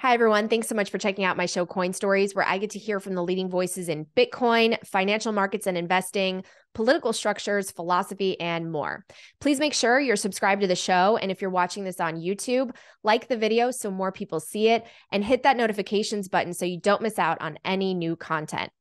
Hi, everyone. Thanks so much for checking out my show, Coin Stories, where I get to hear from the leading voices in Bitcoin, financial markets and investing, political structures, philosophy, and more. Please make sure you're subscribed to the show. And if you're watching this on YouTube, like the video so more people see it and hit that notifications button so you don't miss out on any new content.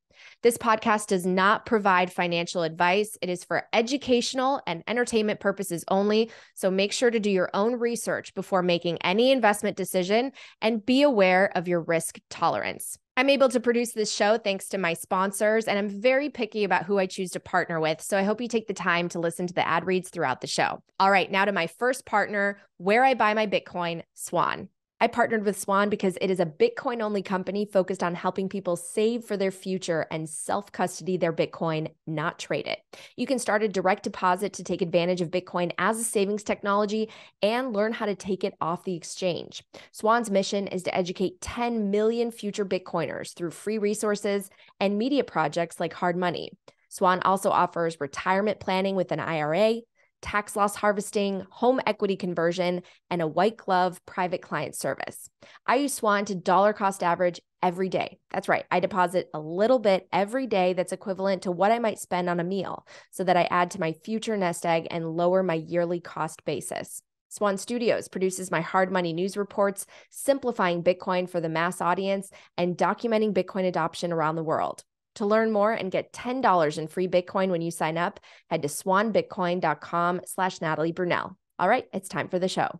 This podcast does not provide financial advice. It is for educational and entertainment purposes only. So make sure to do your own research before making any investment decision and be aware of your risk tolerance. I'm able to produce this show thanks to my sponsors, and I'm very picky about who I choose to partner with. So I hope you take the time to listen to the ad reads throughout the show. All right, now to my first partner, where I buy my Bitcoin, Swan. I partnered with Swan because it is a Bitcoin only company focused on helping people save for their future and self custody their Bitcoin, not trade it. You can start a direct deposit to take advantage of Bitcoin as a savings technology and learn how to take it off the exchange. Swan's mission is to educate 10 million future Bitcoiners through free resources and media projects like Hard Money. Swan also offers retirement planning with an IRA, tax loss harvesting, home equity conversion, and a white glove private client service. I use Swan to dollar cost average every day. That's right. I deposit a little bit every day that's equivalent to what I might spend on a meal so that I add to my future nest egg and lower my yearly cost basis. Swan Studios produces my hard money news reports, simplifying Bitcoin for the mass audience and documenting Bitcoin adoption around the world. To learn more and get $10 in free Bitcoin when you sign up, head to swanbitcoin.com slash Natalie Brunell. All right, it's time for the show.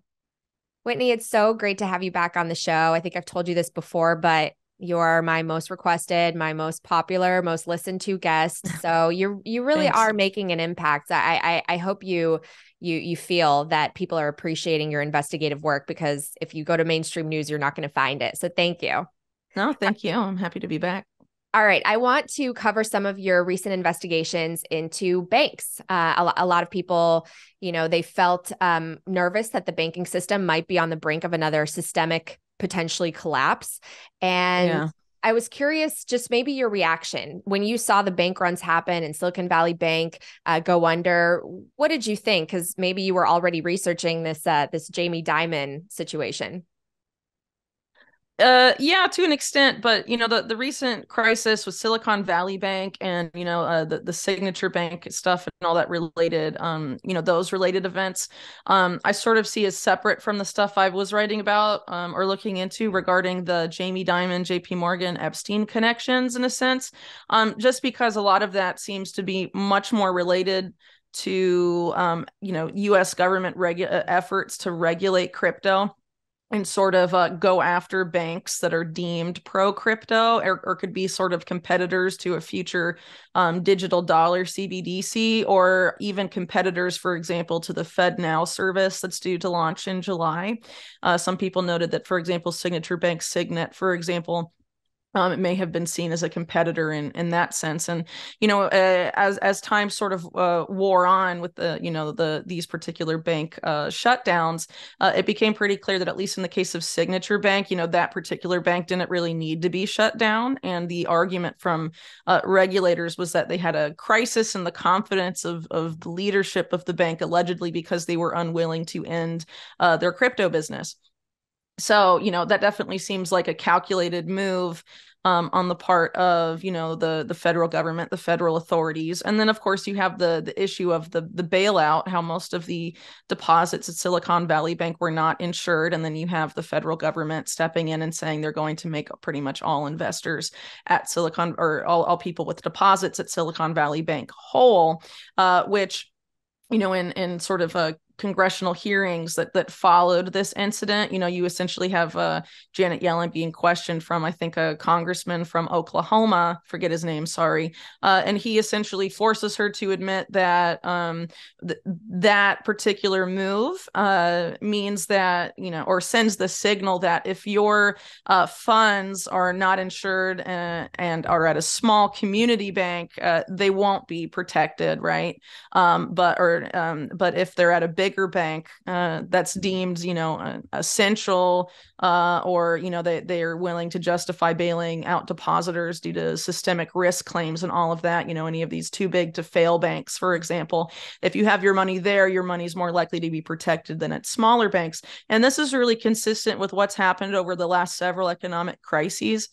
Whitney, it's so great to have you back on the show. I think I've told you this before, but you're my most requested, my most popular, most listened to guest. So you you really are making an impact. I, I I hope you you you feel that people are appreciating your investigative work because if you go to mainstream news, you're not going to find it. So thank you. No, thank you. I'm happy to be back. All right. I want to cover some of your recent investigations into banks. Uh, a, a, lot of people, you know, they felt um, nervous that the banking system might be on the brink of another systemic, potentially collapse. And yeah. I was curious, just maybe your reaction when you saw the bank runs happen and Silicon Valley Bank uh, go under. What did you think? Because maybe you were already researching this uh, this Jamie Dimon situation. Uh, yeah, to an extent, but you know the the recent crisis with Silicon Valley Bank and you know uh, the the Signature Bank stuff and all that related, um, you know those related events, um, I sort of see as separate from the stuff I was writing about um, or looking into regarding the Jamie Dimon, J.P. Morgan, Epstein connections in a sense, um, just because a lot of that seems to be much more related to um, you know U.S. government regu- uh, efforts to regulate crypto and sort of uh, go after banks that are deemed pro crypto or, or, could be sort of competitors to a future um, digital dollar CBDC or even competitors, for example, to the FedNow service that's due to launch in July. Uh, some people noted that, for example, Signature Bank Signet, for example, um, it may have been seen as a competitor in in that sense. And you know uh, as as time sort of uh, wore on with the you know the these particular bank uh, shutdowns uh, it became pretty clear that at least in the case of signature bank you know that particular bank didn't really need to be shut down. And the argument from uh, regulators was that they had a crisis in the confidence of of the leadership of the bank allegedly because they were unwilling to end uh, their crypto business so you know that definitely seems like a calculated move um, on the part of you know the the federal government the federal authorities. And then of course you have the the issue of the the bailout how most of the deposits at silicon valley bank were not insured. And then you have the federal government stepping in and saying they're going to make pretty much all investors at silicon or all, all people with deposits at silicon valley bank whole uh, which you know in in sort of a congressional hearings that that followed this incident. You know, you essentially have uh, Janet Yellen being questioned from, I think, a congressman from Oklahoma, forget his name, sorry, uh, and he essentially forces her to admit that um, th- that particular move uh, means that you know, or sends the signal that if your uh, funds are not insured and, uh, and, are at a small community bank, uh, they won't be protected, right? Um, but or um, but if they're at a big bigger bank uh, that's deemed, you know, uh, essential, uh, or you know, they they are willing to justify bailing out depositors due to systemic risk claims and all of that. You know, any of these too big to fail banks, for example, if you have your money there, your money is more likely to be protected than at smaller banks. And this is really consistent with what's happened over the last several economic crises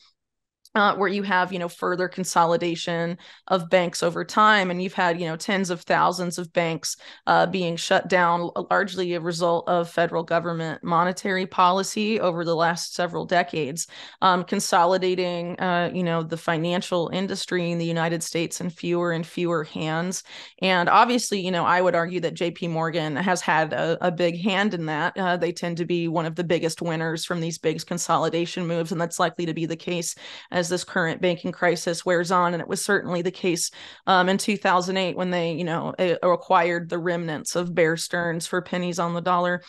uh, where you have you know further consolidation of banks over time and you've had you know tens of thousands of banks uh, being shut down largely a result of federal government monetary policy over the last several decades um, consolidating uh, you know the financial industry in the united states in fewer and fewer hands. And obviously you know i would argue that jp morgan has had a, a big hand in that. Uh, they tend to be one of the biggest winners from these big consolidation moves and that's likely to be the case as as this current banking crisis wears on. And it was certainly the case um, in 2008 when they, you know, acquired the remnants of Bear Stearns for pennies on the dollar.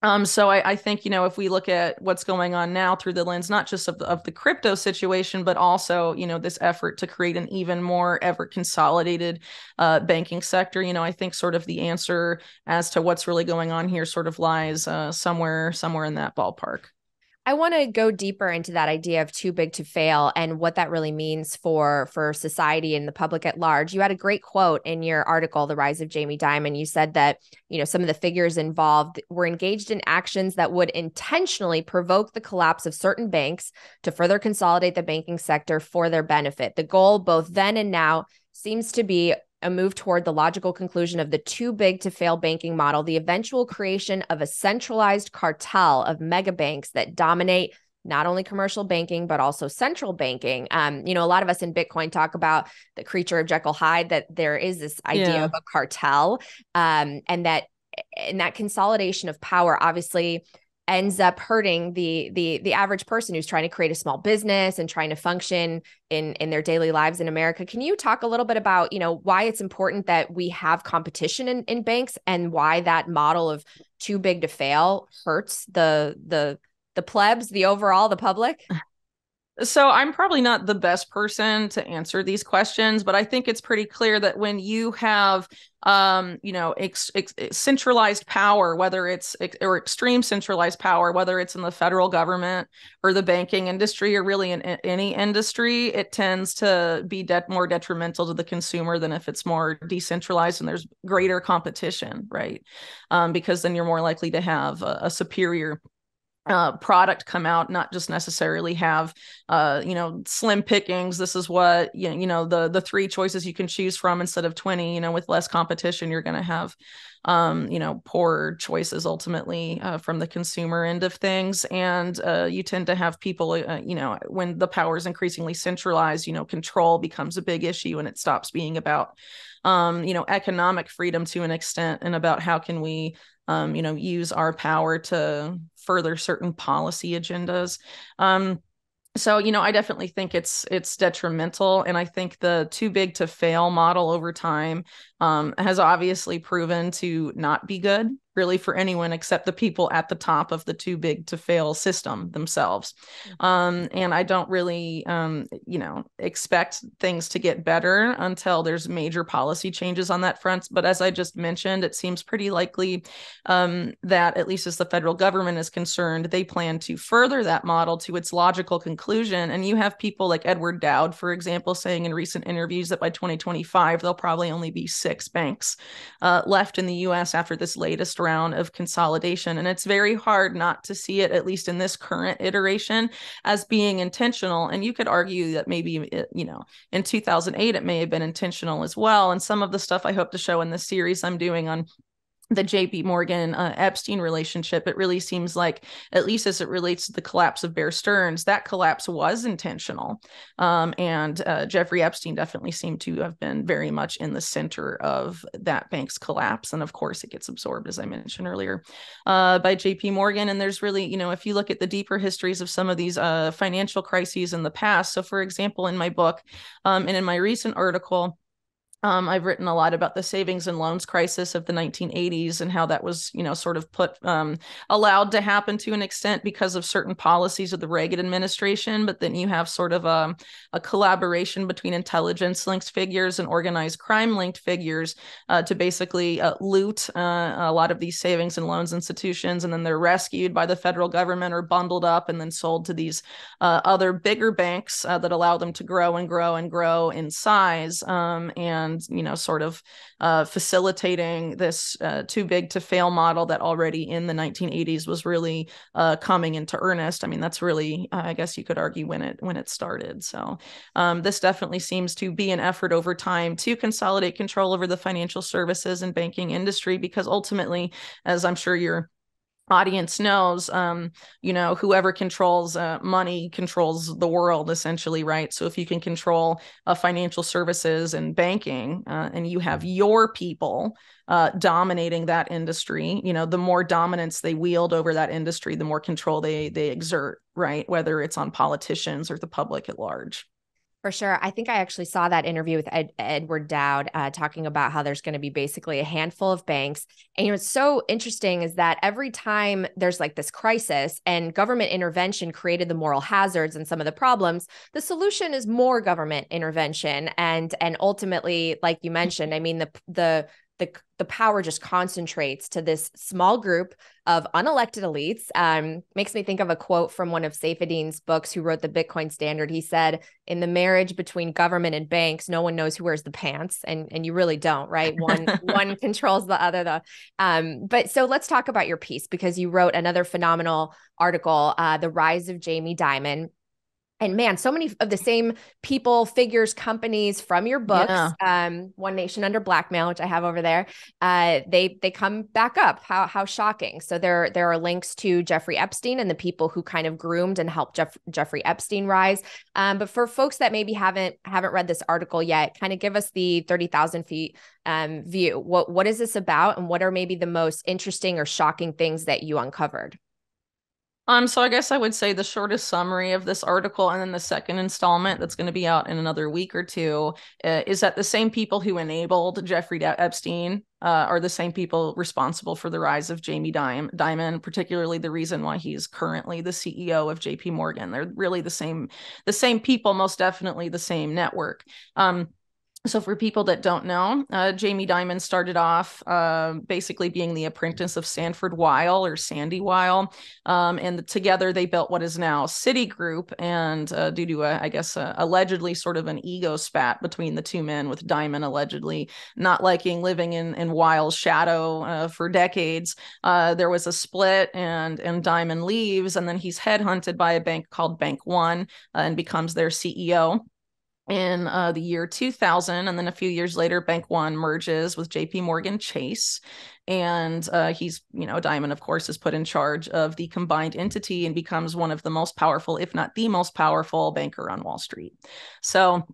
Um, so I, I, think you know if we look at what's going on now through the lens not just of the, of the crypto situation, but also you know this effort to create an even more ever consolidated uh, banking sector, you know I think sort of the answer as to what's really going on here sort of lies uh, somewhere somewhere in that ballpark. I want to go deeper into that idea of too big to fail and what that really means for for society and the public at large. You had a great quote in your article, The Rise of Jamie Dimon. You said that, you know, some of the figures involved were engaged in actions that would intentionally provoke the collapse of certain banks to further consolidate the banking sector for their benefit. The goal both then and now seems to be a move toward the logical conclusion of the too big to fail banking model, the eventual creation of a centralized cartel of mega banks that dominate not only commercial banking but also central banking. Um, you know, a lot of us in Bitcoin talk about the creature of Jekyll Hyde that there is this idea yeah. of a cartel, um, and that and that consolidation of power obviously ends up hurting the the the average person who's trying to create a small business and trying to function in in their daily lives in America. Can you talk a little bit about, you know, why it's important that we have competition in, in banks and why that model of too big to fail hurts the the the plebs, the overall, the public? So I'm probably not the best person to answer these questions, but I think it's pretty clear that when you have um, you know, ex- ex- centralized power, whether it's ex- or extreme centralized power, whether it's in the federal government or the banking industry or really in, in any industry, it tends to be de- more detrimental to the consumer than if it's more decentralized and there's greater competition, right? Um, because then you're more likely to have a, a superior uh, product come out, not just necessarily have, uh, you know, slim pickings. This is what you know, you know, the the three choices you can choose from instead of twenty. You know, with less competition, you're going to have, um, you know, poor choices ultimately uh, from the consumer end of things, and uh, you tend to have people, uh, you know, when the power is increasingly centralized, you know, control becomes a big issue, and it stops being about, um, you know, economic freedom to an extent, and about how can we um, you know, use our power to further certain policy agendas. Um, so you know i definitely think it's it's detrimental and i think the too big to fail model over time um, has obviously proven to not be good really for anyone except the people at the top of the too big to fail system themselves. Mm-hmm. Um, and I don't really, um, you know, expect things to get better until there's major policy changes on that front. But as I just mentioned, it seems pretty likely um, that, at least as the federal government is concerned, they plan to further that model to its logical conclusion. And you have people like Edward Dowd, for example, saying in recent interviews that by 2025, there'll probably only be six banks uh, left in the US after this latest round of consolidation. And it's very hard not to see it, at least in this current iteration, as being intentional. And you could argue that maybe, uh, you know, in 2008, it may have been intentional as well. And some of the stuff I hope to show in this series I'm doing on the JP Morgan uh, Epstein relationship, it really seems like, at least as it relates to the collapse of Bear Stearns, that collapse was intentional. Um, and uh, Jeffrey Epstein definitely seemed to have been very much in the center of that bank's collapse. And of course, it gets absorbed, as I mentioned earlier, uh, by JP Morgan. And there's really, you know, if you look at the deeper histories of some of these uh, financial crises in the past. So, for example, in my book um, and in my recent article, Um, I've written a lot about the savings and loans crisis of the 1980s and how that was, you know, sort of put um, allowed to happen to an extent because of certain policies of the Reagan administration. But then you have sort of a, a collaboration between intelligence linked figures and organized crime linked figures uh, to basically uh, loot uh, a lot of these savings and loans institutions, and then they're rescued by the federal government or bundled up and then sold to these uh, other bigger banks uh, that allow them to grow and grow and grow in size um, and and you know sort of uh, facilitating this uh, too big to fail model that already in the 1980s was really uh, coming into earnest. I mean, that's really I guess you could argue when it when it started. So um, this definitely seems to be an effort over time to consolidate control over the financial services and banking industry because ultimately, as I'm sure you're audience knows um you know whoever controls uh, money controls the world essentially right? So if you can control uh, financial services and banking uh, and you have your people uh, dominating that industry you know the more dominance they wield over that industry the more control they they exert right? Whether it's on politicians or the public at large for sure. I think I actually saw that interview with Ed, Edward Dowd uh, talking about how there's going to be basically a handful of banks. And you know, what's so interesting is that every time there's like this crisis and government intervention created the moral hazards and some of the problems, the solution is more government intervention. And and ultimately, like you mentioned, I mean, the the the the power just concentrates to this small group of unelected elites. Um, makes me think of a quote from one of Saifedean's books, who wrote the Bitcoin Standard. He said, "In the marriage between government and banks, no one knows who wears the pants, and and you really don't, right? One one controls the other. The um, but so let's talk about your piece because you wrote another phenomenal article, uh, "The Rise of Jamie Dimon." And man, so many of the same people, figures, companies from your books, yeah. um, One Nation Under Blackmail, which I have over there, uh, they they come back up. How how shocking! So there there are links to Jeffrey Epstein and the people who kind of groomed and helped Jeff, Jeffrey Epstein rise. Um, but for folks that maybe haven't haven't read this article yet, kind of give us the thirty thousand feet um, view. What what is this about, and what are maybe the most interesting or shocking things that you uncovered? Um, so I guess I would say the shortest summary of this article, and then the second installment that's going to be out in another week or two, uh, is that the same people who enabled Jeffrey Epstein uh, are the same people responsible for the rise of Jamie Dimon, Dimon, particularly the reason why he's currently the CEO of J.P. Morgan. They're really the same, the same people, most definitely the same network. Um, so for people that don't know, uh, Jamie Dimon started off uh, basically being the apprentice of Sanford Weill or Sandy Weill, um, and together they built what is now Citigroup. And uh, due to, a, I guess, a, allegedly sort of an ego spat between the two men, with Dimon allegedly not liking living in in Weill's shadow uh, for decades, uh, there was a split, and and Dimon leaves, and then he's headhunted by a bank called Bank One uh, and becomes their CEO in uh, the year 2000 and then a few years later bank one merges with jp morgan chase. And uh, he's you know Dimon of course is put in charge of the combined entity and becomes one of the most powerful if not the most powerful banker on wall street. So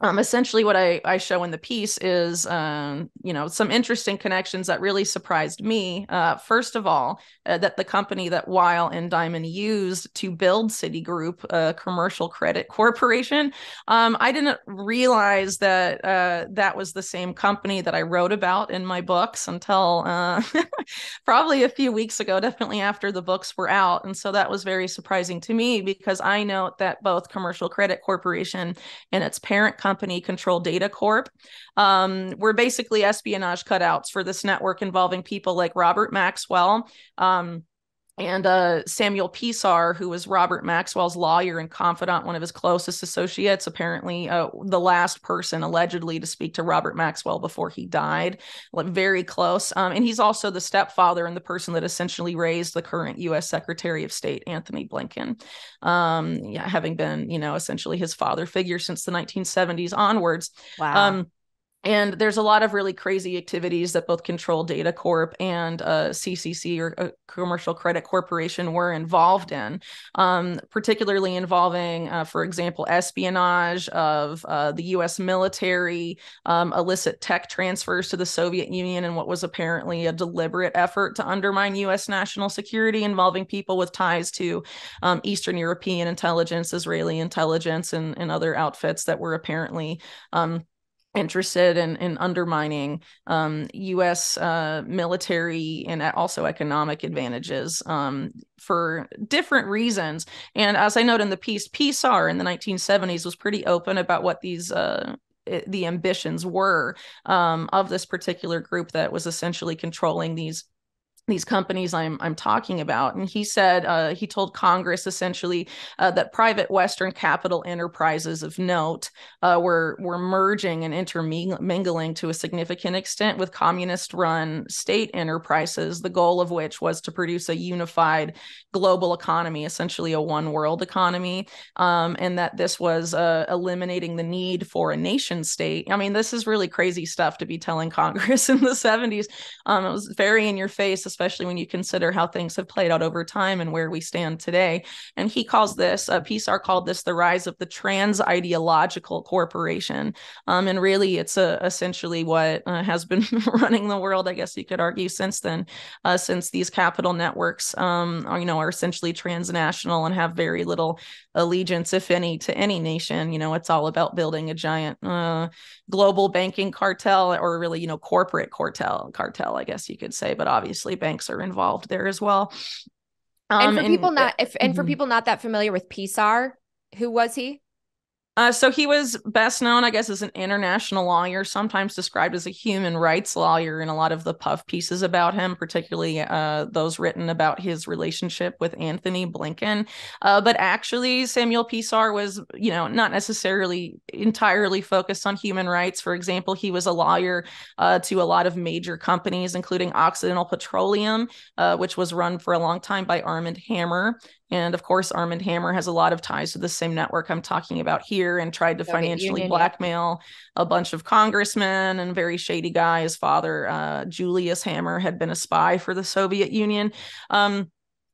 um, essentially what I, I show in the piece is um, you know some interesting connections that really surprised me. Uh, first of all uh, that the company that Weill and Dimon used to build Citigroup a commercial credit corporation um, I didn't realize that uh, that was the same company that I wrote about in my books until uh, probably a few weeks ago definitely after the books were out. And so that was very surprising to me because I note that both commercial credit corporation and its parent company company Control Data Corp. Um, we're basically espionage cutouts for this network involving people like Robert Maxwell. Um, and uh, Samuel Pisar, who was Robert Maxwell's lawyer and confidant, one of his closest associates, apparently uh, the last person allegedly to speak to Robert Maxwell before he died, like very close. Um, and he's also the stepfather and the person that essentially raised the current U.S. Secretary of State Antony Blinken, um, yeah, having been you know essentially his father figure since the 1970s onwards. Wow. Um, and there's a lot of really crazy activities that both Control Data Corp and uh, CCC or uh, Commercial Credit Corporation were involved in, um, particularly involving, uh, for example, espionage of uh, the US military, um, illicit tech transfers to the Soviet Union, and what was apparently a deliberate effort to undermine US national security involving people with ties to um, Eastern European intelligence, Israeli intelligence, and, and other outfits that were apparently um, interested in, in undermining um, U.S. Uh, military and also economic advantages um, for different reasons. And as I note in the piece, Pisar in the 1970s was pretty open about what these uh, the ambitions were um, of this particular group that was essentially controlling these these companies I'm I'm talking about. And he said uh, he told Congress essentially uh, that private Western capital enterprises of note uh, were were merging and intermingling to a significant extent with communist-run state enterprises. The goal of which was to produce a unified global economy, essentially a one world economy, um, and that this was uh, eliminating the need for a nation state. I mean, this is really crazy stuff to be telling Congress in the 70s. Um, it was very in your face especially when you consider how things have played out over time and where we stand today. And he calls this, uh, Pisar called this the rise of the trans ideological corporation. Um, and really, it's uh, essentially what uh, has been running the world, I guess you could argue, since then, uh, since these capital networks, um, are, you know, are essentially transnational and have very little allegiance, if any, to any nation. You know, it's all about building a giant uh, global banking cartel or really, you know, corporate cartel, cartel, I guess you could say. But obviously, banks are involved there as well. Um, and for and, people not, if, and mm-hmm. for people not that familiar with Pisar, who was he? Uh, so he was best known, I guess, as an international lawyer, sometimes described as a human rights lawyer in a lot of the puff pieces about him, particularly uh, those written about his relationship with Antony Blinken. Uh, but actually, Samuel Pisar was, you know, not necessarily entirely focused on human rights. For example, he was a lawyer uh, to a lot of major companies, including Occidental Petroleum, uh, which was run for a long time by Armand Hammer. And of course, Armand Hammer has a lot of ties to the same network I'm talking about here and tried to financially Union, blackmail yeah. a bunch of congressmen and very shady guy. His father, uh, Julius Hammer, had been a spy for the Soviet Union. Um,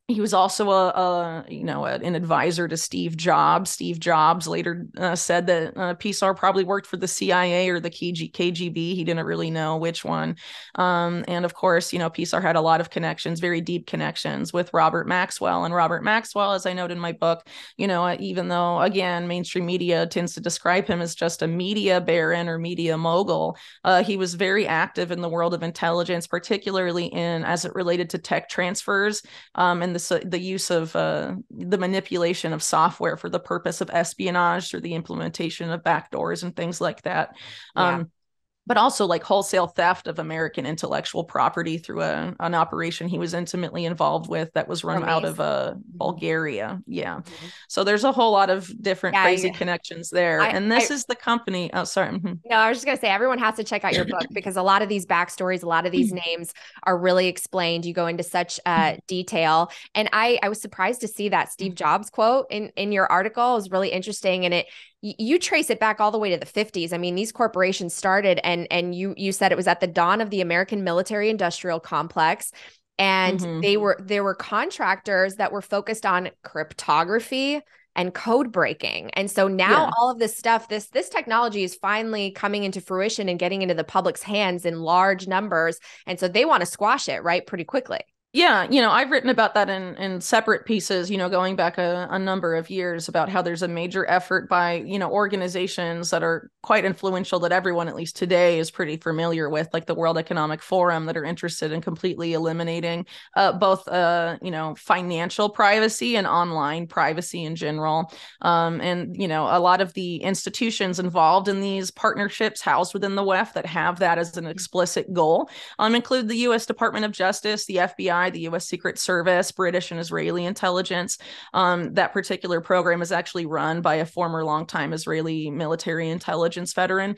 he was also a, a you know a, an advisor to Steve Jobs. Steve Jobs later uh, said that uh, Pisar probably worked for the CIA or the KG, KGB. He didn't really know which one. Um, and of course, you know Pisar had a lot of connections, very deep connections with Robert Maxwell. And Robert Maxwell, as I note in my book, you know uh, even though again mainstream media tends to describe him as just a media baron or media mogul, uh, he was very active in the world of intelligence, particularly in as it related to tech transfers um, and the the use of uh, the manipulation of software for the purpose of espionage through the implementation of backdoors and things like that. Yeah. Um, but also like wholesale theft of American intellectual property through a, an operation he was intimately involved with that was run out of uh, mm-hmm. Bulgaria. Yeah. Mm-hmm. So there's a whole lot of different yeah, crazy yeah. connections there. I, and this I, is the company. Oh, sorry. Mm-hmm. No, I was just going to say everyone has to check out your book because a lot of these backstories, a lot of these names are really explained. You go into such uh, mm-hmm. detail. And I, I was surprised to see that Steve Jobs quote in, in your article. It was really interesting. And it, you trace it back all the way to the 50s. I mean, these corporations started and and you you said it was at the dawn of the American military industrial complex and mm-hmm. they were there were contractors that were focused on cryptography and code breaking. And so now yeah. all of this stuff this this technology is finally coming into fruition and getting into the public's hands in large numbers and so they want to squash it right pretty quickly yeah you know i've written about that in in separate pieces you know going back a, a, number of years about how there's a major effort by you know organizations that are quite influential that everyone at least today is pretty familiar with like the world economic forum that are interested in completely eliminating uh, both uh, you know financial privacy and online privacy in general. Um, and you know a lot of the institutions involved in these partnerships housed within the wef that have that as an explicit goal um, include the u.s department of justice the fbi FBI, the U.S. Secret Service, British and Israeli intelligence. Um, that particular program is actually run by a former longtime Israeli military intelligence veteran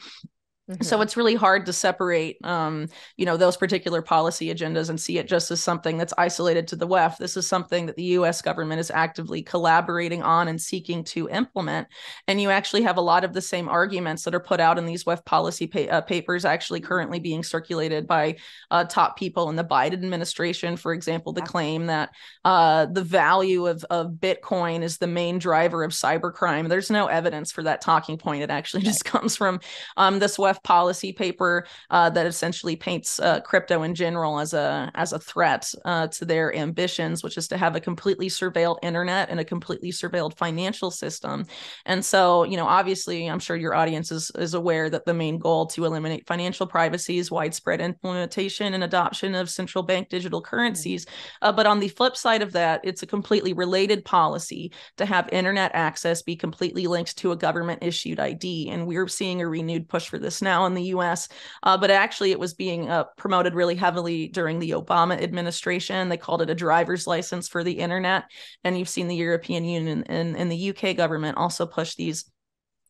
Mm-hmm. So it's really hard to separate, um, you know, those particular policy agendas and see it just as something that's isolated to the WEF. This is something that the U.S. government is actively collaborating on and seeking to implement. And you actually have a lot of the same arguments that are put out in these WEF policy pa- uh, papers, actually currently being circulated by uh, top people in the Biden administration, for example, to claim that uh, the value of, of Bitcoin is the main driver of cybercrime. There's no evidence for that talking point. It actually just comes from um, this WEF policy paper uh, that essentially paints uh, crypto in general as a as a threat uh, to their ambitions, which is to have a completely surveilled internet and a completely surveilled financial system. And so, you know, obviously, I'm sure your audience is is aware that the main goal to eliminate financial privacy is widespread implementation and adoption of central bank digital currencies. Uh, but on the flip side of that, it's a completely related policy to have internet access be completely linked to a government issued ID. And we're seeing a renewed push for this now in the US. Uh, but actually, it was being uh, promoted really heavily during the Obama administration. They called it a driver's license for the internet. And you've seen the European Union and, and the UK government also push these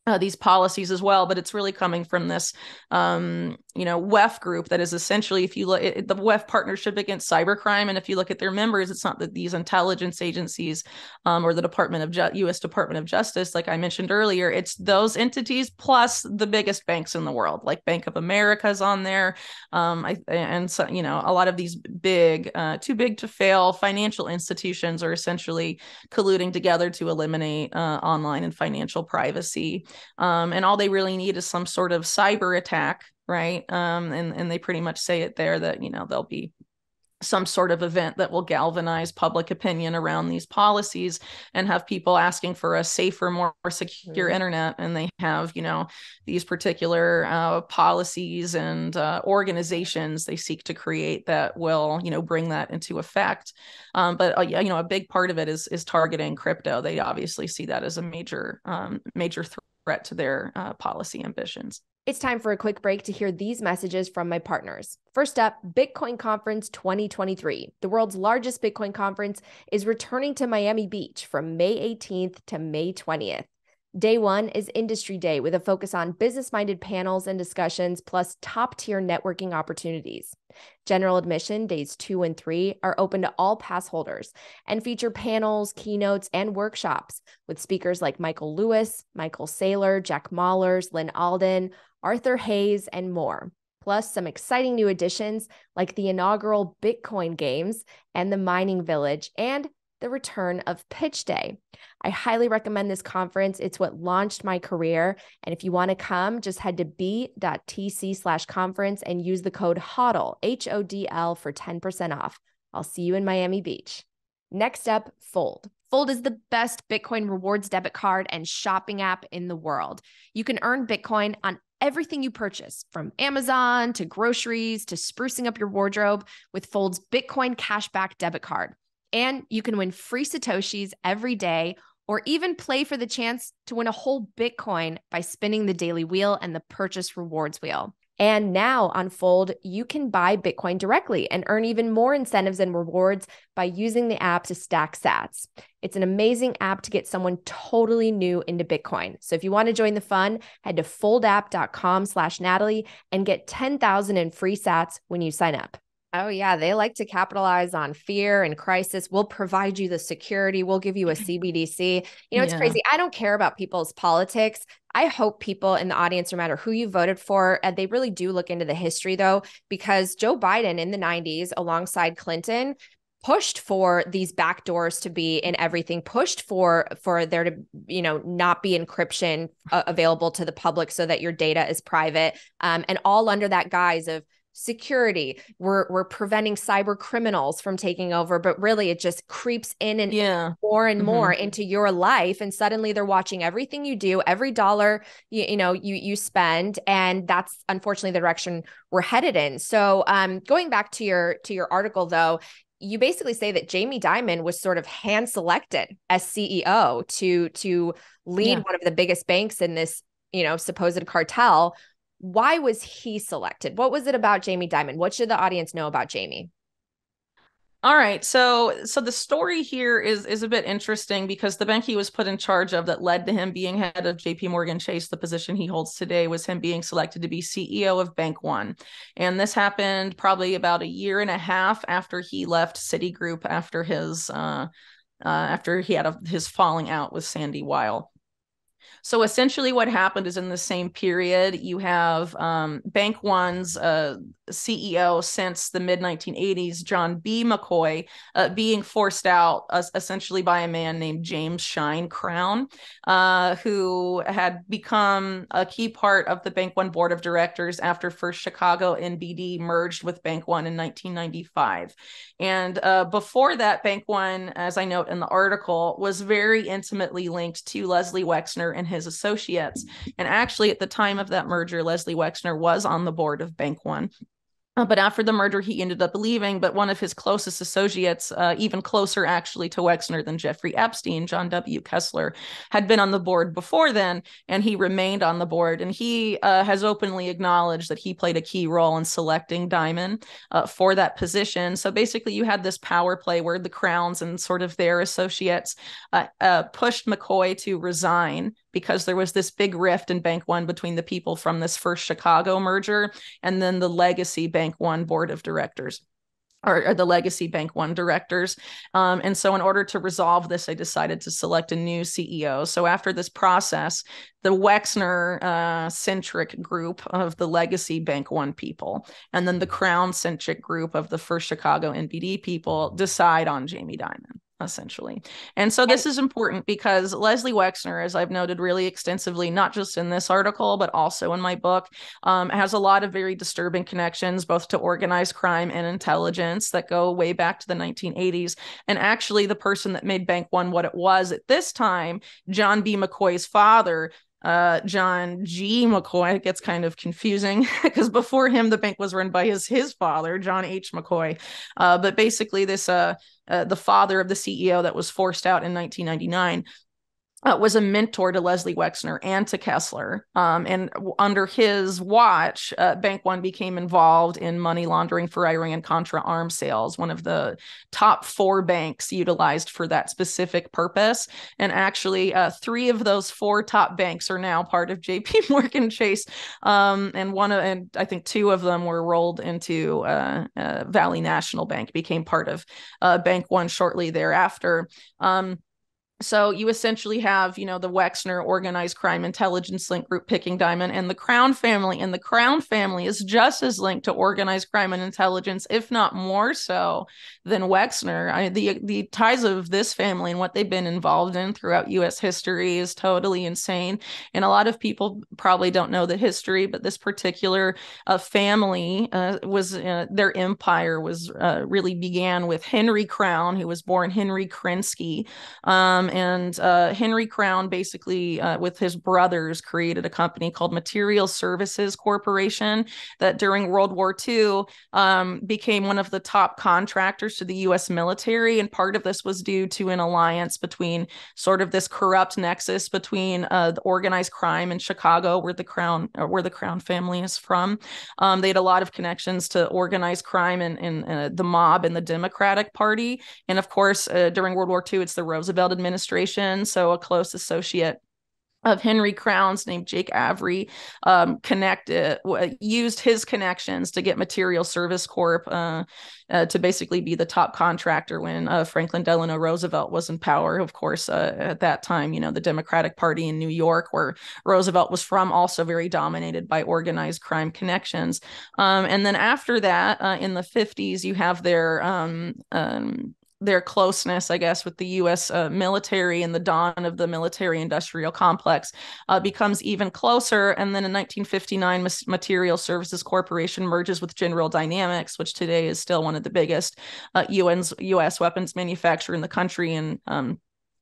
uh, these policies as well, but it's really coming from this, um, you know, WEF group that is essentially, if you look at the WEF partnership against cybercrime, and if you look at their members, it's not that these intelligence agencies um, or the Department of Ju- U.S. Department of Justice, like I mentioned earlier, it's those entities plus the biggest banks in the world, like Bank of America is on there, um, I, and so you know, a lot of these big, uh, too big to fail financial institutions are essentially colluding together to eliminate uh, online and financial privacy um, and all they really need is some sort of cyber attack right? Um, and and they pretty much say it there that you know there'll be some sort of event that will galvanize public opinion around these policies and have people asking for a safer more secure mm-hmm. internet. And they have you know these particular uh, policies and uh, organizations they seek to create that will you know bring that into effect. Um, but uh, you know a big part of it is is targeting crypto. They obviously see that as a major um, major threat to their uh, policy ambitions it's time for a quick break to hear these messages from my partners. First up, Bitcoin Conference 2023. The world's largest Bitcoin conference is returning to Miami Beach from May 18th to May 20th. Day one is Industry Day with a focus on business minded panels and discussions, plus top tier networking opportunities. General admission days two and three are open to all pass holders and feature panels, keynotes, and workshops with speakers like Michael Lewis, Michael Saylor, Jack Mallers, Lyn Alden, Arthur Hayes, and more. Plus, some exciting new additions like the inaugural Bitcoin Games and the Mining Village, and the return of Pitch Day. I highly recommend this conference. It's what launched my career. And if you want to come, just head to b.tc slash conference and use the code HODL, H O D L, for 10% off. I'll see you in Miami Beach. Next up, Fold. Fold is the best Bitcoin rewards debit card and shopping app in the world. You can earn Bitcoin on everything you purchase, from Amazon to groceries to sprucing up your wardrobe with Fold's Bitcoin Cashback debit card. And you can win free Satoshis every day or even play for the chance to win a whole Bitcoin by spinning the daily wheel and the purchase rewards wheel. And now on Fold, you can buy Bitcoin directly and earn even more incentives and rewards by using the app to stack sats. It's an amazing app to get someone totally new into Bitcoin. So if you want to join the fun, head to foldapp.com slash Natalie and get 10,000 in free sats when you sign up. Oh, yeah. They like to capitalize on fear and crisis. We'll provide you the security. We'll give you a CBDC. You know, it's yeah. crazy. I don't care about people's politics. I hope people in the audience, no matter who you voted for, they really do look into the history, though, because Joe Biden in the 90s, alongside Clinton, pushed for these back doors to be in everything pushed for for there to you know not be encryption uh, available to the public so that your data is private um, and all under that guise of security we're we're preventing cyber criminals from taking over but really it just creeps in and yeah. more and mm-hmm. more into your life and suddenly they're watching everything you do every dollar you, you know you you spend and that's unfortunately the direction we're headed in so um going back to your to your article though you basically say that Jamie Dimon was sort of hand selected as CEO to to lead yeah. one of the biggest banks in this, you know, supposed cartel why was he selected? What was it about Jamie Dimon? What should the audience know about Jamie? All right. So so the story here is is a bit interesting because the bank he was put in charge of that led to him being head of JP Morgan Chase, the position he holds today, was him being selected to be CEO of Bank One. And this happened probably about a year and a half after he left Citigroup after his uh, uh after he had a, his falling out with Sandy Weill. So essentially, what happened is in the same period, you have um, Bank One's uh, CEO since the mid 1980s, John B. McCoy, uh, being forced out uh, essentially by a man named James Schine Crown, uh, who had become a key part of the Bank One board of directors after First Chicago NBD merged with Bank One in 1995. And uh, before that, Bank One, as I note in the article, was very intimately linked to Leslie Wexner and his associates. And actually, at the time of that merger, Leslie Wexner was on the board of Bank One. Uh, but after the murder, he ended up leaving. But one of his closest associates, uh, even closer actually to Wexner than Jeffrey Epstein, John W. Kessler, had been on the board before then, and he remained on the board. And he uh, has openly acknowledged that he played a key role in selecting Dimon uh, for that position. So basically, you had this power play where the Crowns and sort of their associates uh, pushed McCoy to resign because there was this big rift in Bank One between the people from this first Chicago merger and then the legacy Bank One board of directors. Or, or the legacy Bank One directors. Um, and so, in order to resolve this, I decided to select a new CEO. So, after this process, the Wexner uh, centric group of the legacy Bank One people, and then the Crown centric group of the first Chicago NBD people decide on Jamie Dimon essentially. And so this is important because Leslie Wexner, as I've noted really extensively, not just in this article, but also in my book, um, has a lot of very disturbing connections, both to organized crime and intelligence that go way back to the 1980s. And actually, the person that made Bank One what it was at this time, John B. McCoy's father, uh, John G. McCoy. It gets kind of confusing because before him, the bank was run by his his father, John H. McCoy. Uh, but basically, this uh, uh, the father of the CEO that was forced out in 1999 uh, was a mentor to Leslie Wexner and to Kessler. Um, and w- under his watch, uh, Bank One became involved in money laundering for Iran Contra arms sales, one of the top four banks utilized for that specific purpose. And actually, uh, three of those four top banks are now part of JP Morgan Chase. Um, and one of, and I think two of them were rolled into uh, uh, Valley National Bank, became part of uh, Bank One shortly thereafter. Um, so you essentially have, you know, the Wexner organized crime intelligence link group picking Dimon and the Crown family. And the Crown family is just as linked to organized crime and intelligence, if not more so than Wexner. I, the the ties of this family and what they've been involved in throughout U.S. history is totally insane. And a lot of people probably don't know the history, but this particular uh, family uh, was uh, their empire was uh, really began with Henry Crown, who was born Henry Krinsky. Um, and uh, Henry Crown basically, uh, with his brothers, created a company called Material Services Corporation that during World War II um, became one of the top contractors to the U.S. military. And part of this was due to an alliance between sort of this corrupt nexus between uh, the organized crime in Chicago, where the Crown, uh, where the Crown family is from. Um, they had a lot of connections to organized crime and, and uh, the mob and the Democratic Party. And of course, uh, during World War II, it's the Roosevelt administration administration. So a close associate of Henry Crown's named Jake Arvey um, connected used his connections to get Material Service Corp uh, uh, to basically be the top contractor when uh, Franklin Delano Roosevelt was in power. Of course, uh, at that time, you know the Democratic Party in New York, where Roosevelt was from, also very dominated by organized crime connections. Um, and then after that, uh, in the fifties, you have their um, um their closeness, I guess, with the U.S. Uh, military and the dawn of the military-industrial complex uh, becomes even closer. And then in 1959, Material Services Corporation merges with General Dynamics, which today is still one of the biggest uh, UN's U.S. weapons manufacturer in the country, and um,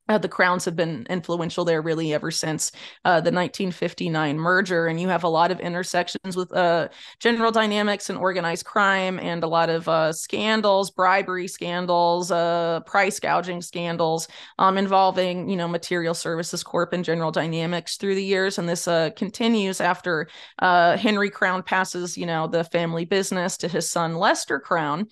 uh, the crowns have been influential there really ever since uh, the 1959 merger. And you have a lot of intersections with uh, General Dynamics and organized crime, and a lot of uh, scandals, bribery scandals, uh, price gouging scandals um, involving, you know, Material Services Corp and General Dynamics through the years. And this uh, continues after Henry Crown passes, you know, the family business to his son Lester Crown,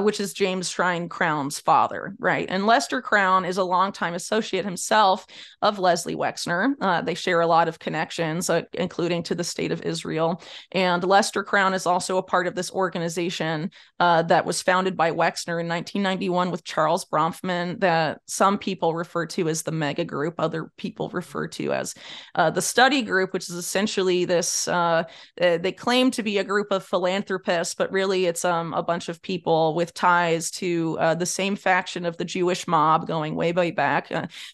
which is James Schine Crown's father, right? And Lester Crown is a longtime associate himself of Leslie Wexner. Uh, they share a lot of connections, uh, including to the state of Israel. And Lester Crown is also a part of this organization uh, that was founded by Wexner in 1991 with Charles Bronfman, that some people refer to as the mega group, other people refer to as uh, the study group, which is essentially this, uh, they claim to be a group of philanthropists, but really it's um, a bunch of people with ties to uh, the same faction of the Jewish mob going way, way back.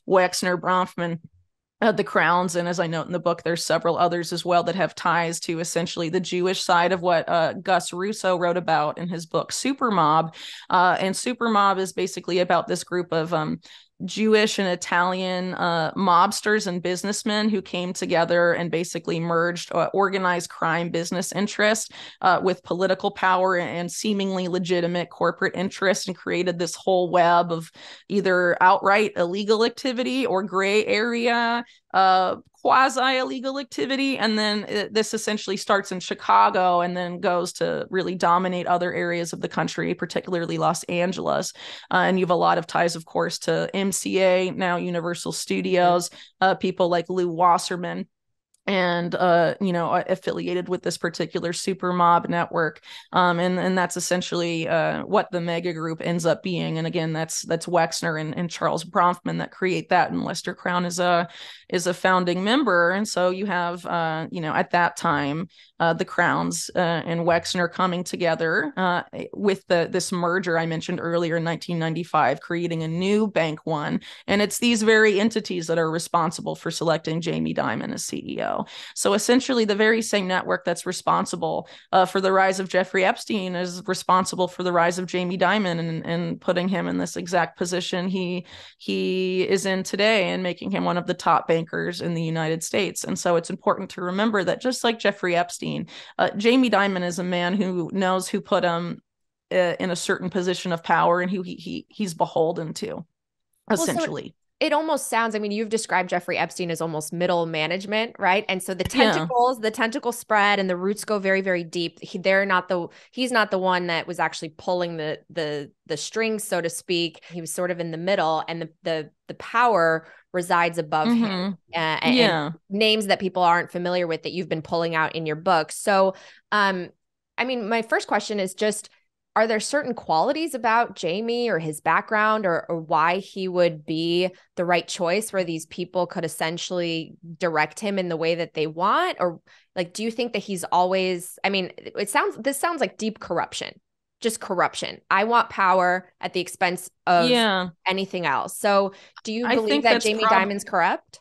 Wexner, Bronfman, uh, the crowns and as i note in the book there's several others as well that have ties to essentially the jewish side of what uh, gus russo wrote about in his book super mob uh, and super mob is basically about this group of um, Jewish and Italian uh, mobsters and businessmen who came together and basically merged uh, organized crime business interest uh, with political power and seemingly legitimate corporate interest and created this whole web of either outright illegal activity or gray area uh, quasi illegal activity. And then it, this essentially starts in Chicago and then goes to really dominate other areas of the country, particularly Los Angeles. Uh, and you have a lot of ties, of course, to MCA, now Universal Studios, uh, people like Lew Wasserman and uh, you know affiliated with this particular super mob network um, and and that's essentially uh, what the mega group ends up being and again that's that's wexner and, and charles bronfman that create that and lester crown is a is a founding member and so you have uh, you know at that time uh, the crowns uh, and wexner coming together uh, with the this merger i mentioned earlier in 1995 creating a new bank one and it's these very entities that are responsible for selecting jamie dimon as ceo so essentially, the very same network that's responsible uh, for the rise of Jeffrey Epstein is responsible for the rise of Jamie Dimon and, and putting him in this exact position he he is in today and making him one of the top bankers in the United States. And so it's important to remember that just like Jeffrey Epstein, uh, Jamie Dimon is a man who knows who put him uh, in a certain position of power and who he, he he's beholden to essentially. Well, so it almost sounds i mean you've described jeffrey epstein as almost middle management right and so the tentacles yeah. the tentacle spread and the roots go very very deep he, they're not the he's not the one that was actually pulling the the the strings so to speak he was sort of in the middle and the the the power resides above mm-hmm. him uh, and, yeah. and names that people aren't familiar with that you've been pulling out in your book so um i mean my first question is just are there certain qualities about Jamie or his background or, or why he would be the right choice where these people could essentially direct him in the way that they want? Or like, do you think that he's always, I mean, it sounds, this sounds like deep corruption, just corruption. I want power at the expense of yeah. anything else. So do you believe that Jamie prob- Dimon's corrupt?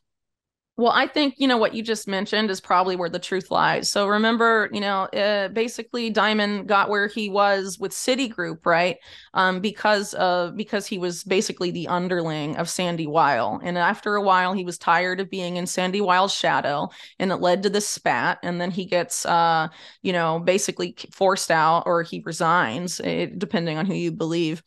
Well, I think, you know, what you just mentioned is probably where the truth lies. So remember, you know, uh, basically Dimon got where he was with Citigroup, right? Um, because of because he was basically the underling of Sandy Weill. And after a while, he was tired of being in Sandy Weill's shadow and it led to the spat. And then he gets, uh, you know, basically forced out or he resigns, it, eh, depending on who you believe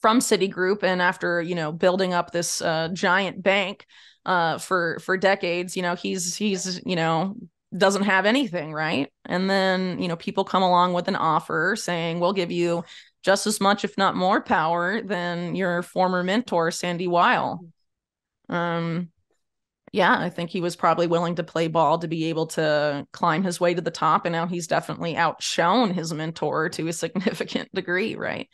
from Citigroup. And after, you know, building up this uh, giant bank, uh for for decades you know he's he's you know doesn't have anything right? And then you know people come along with an offer saying we'll give you just as much if not more power than your former mentor sandy weill um yeah i think he was probably willing to play ball to be able to climb his way to the top and now he's definitely outshone his mentor to a significant degree right?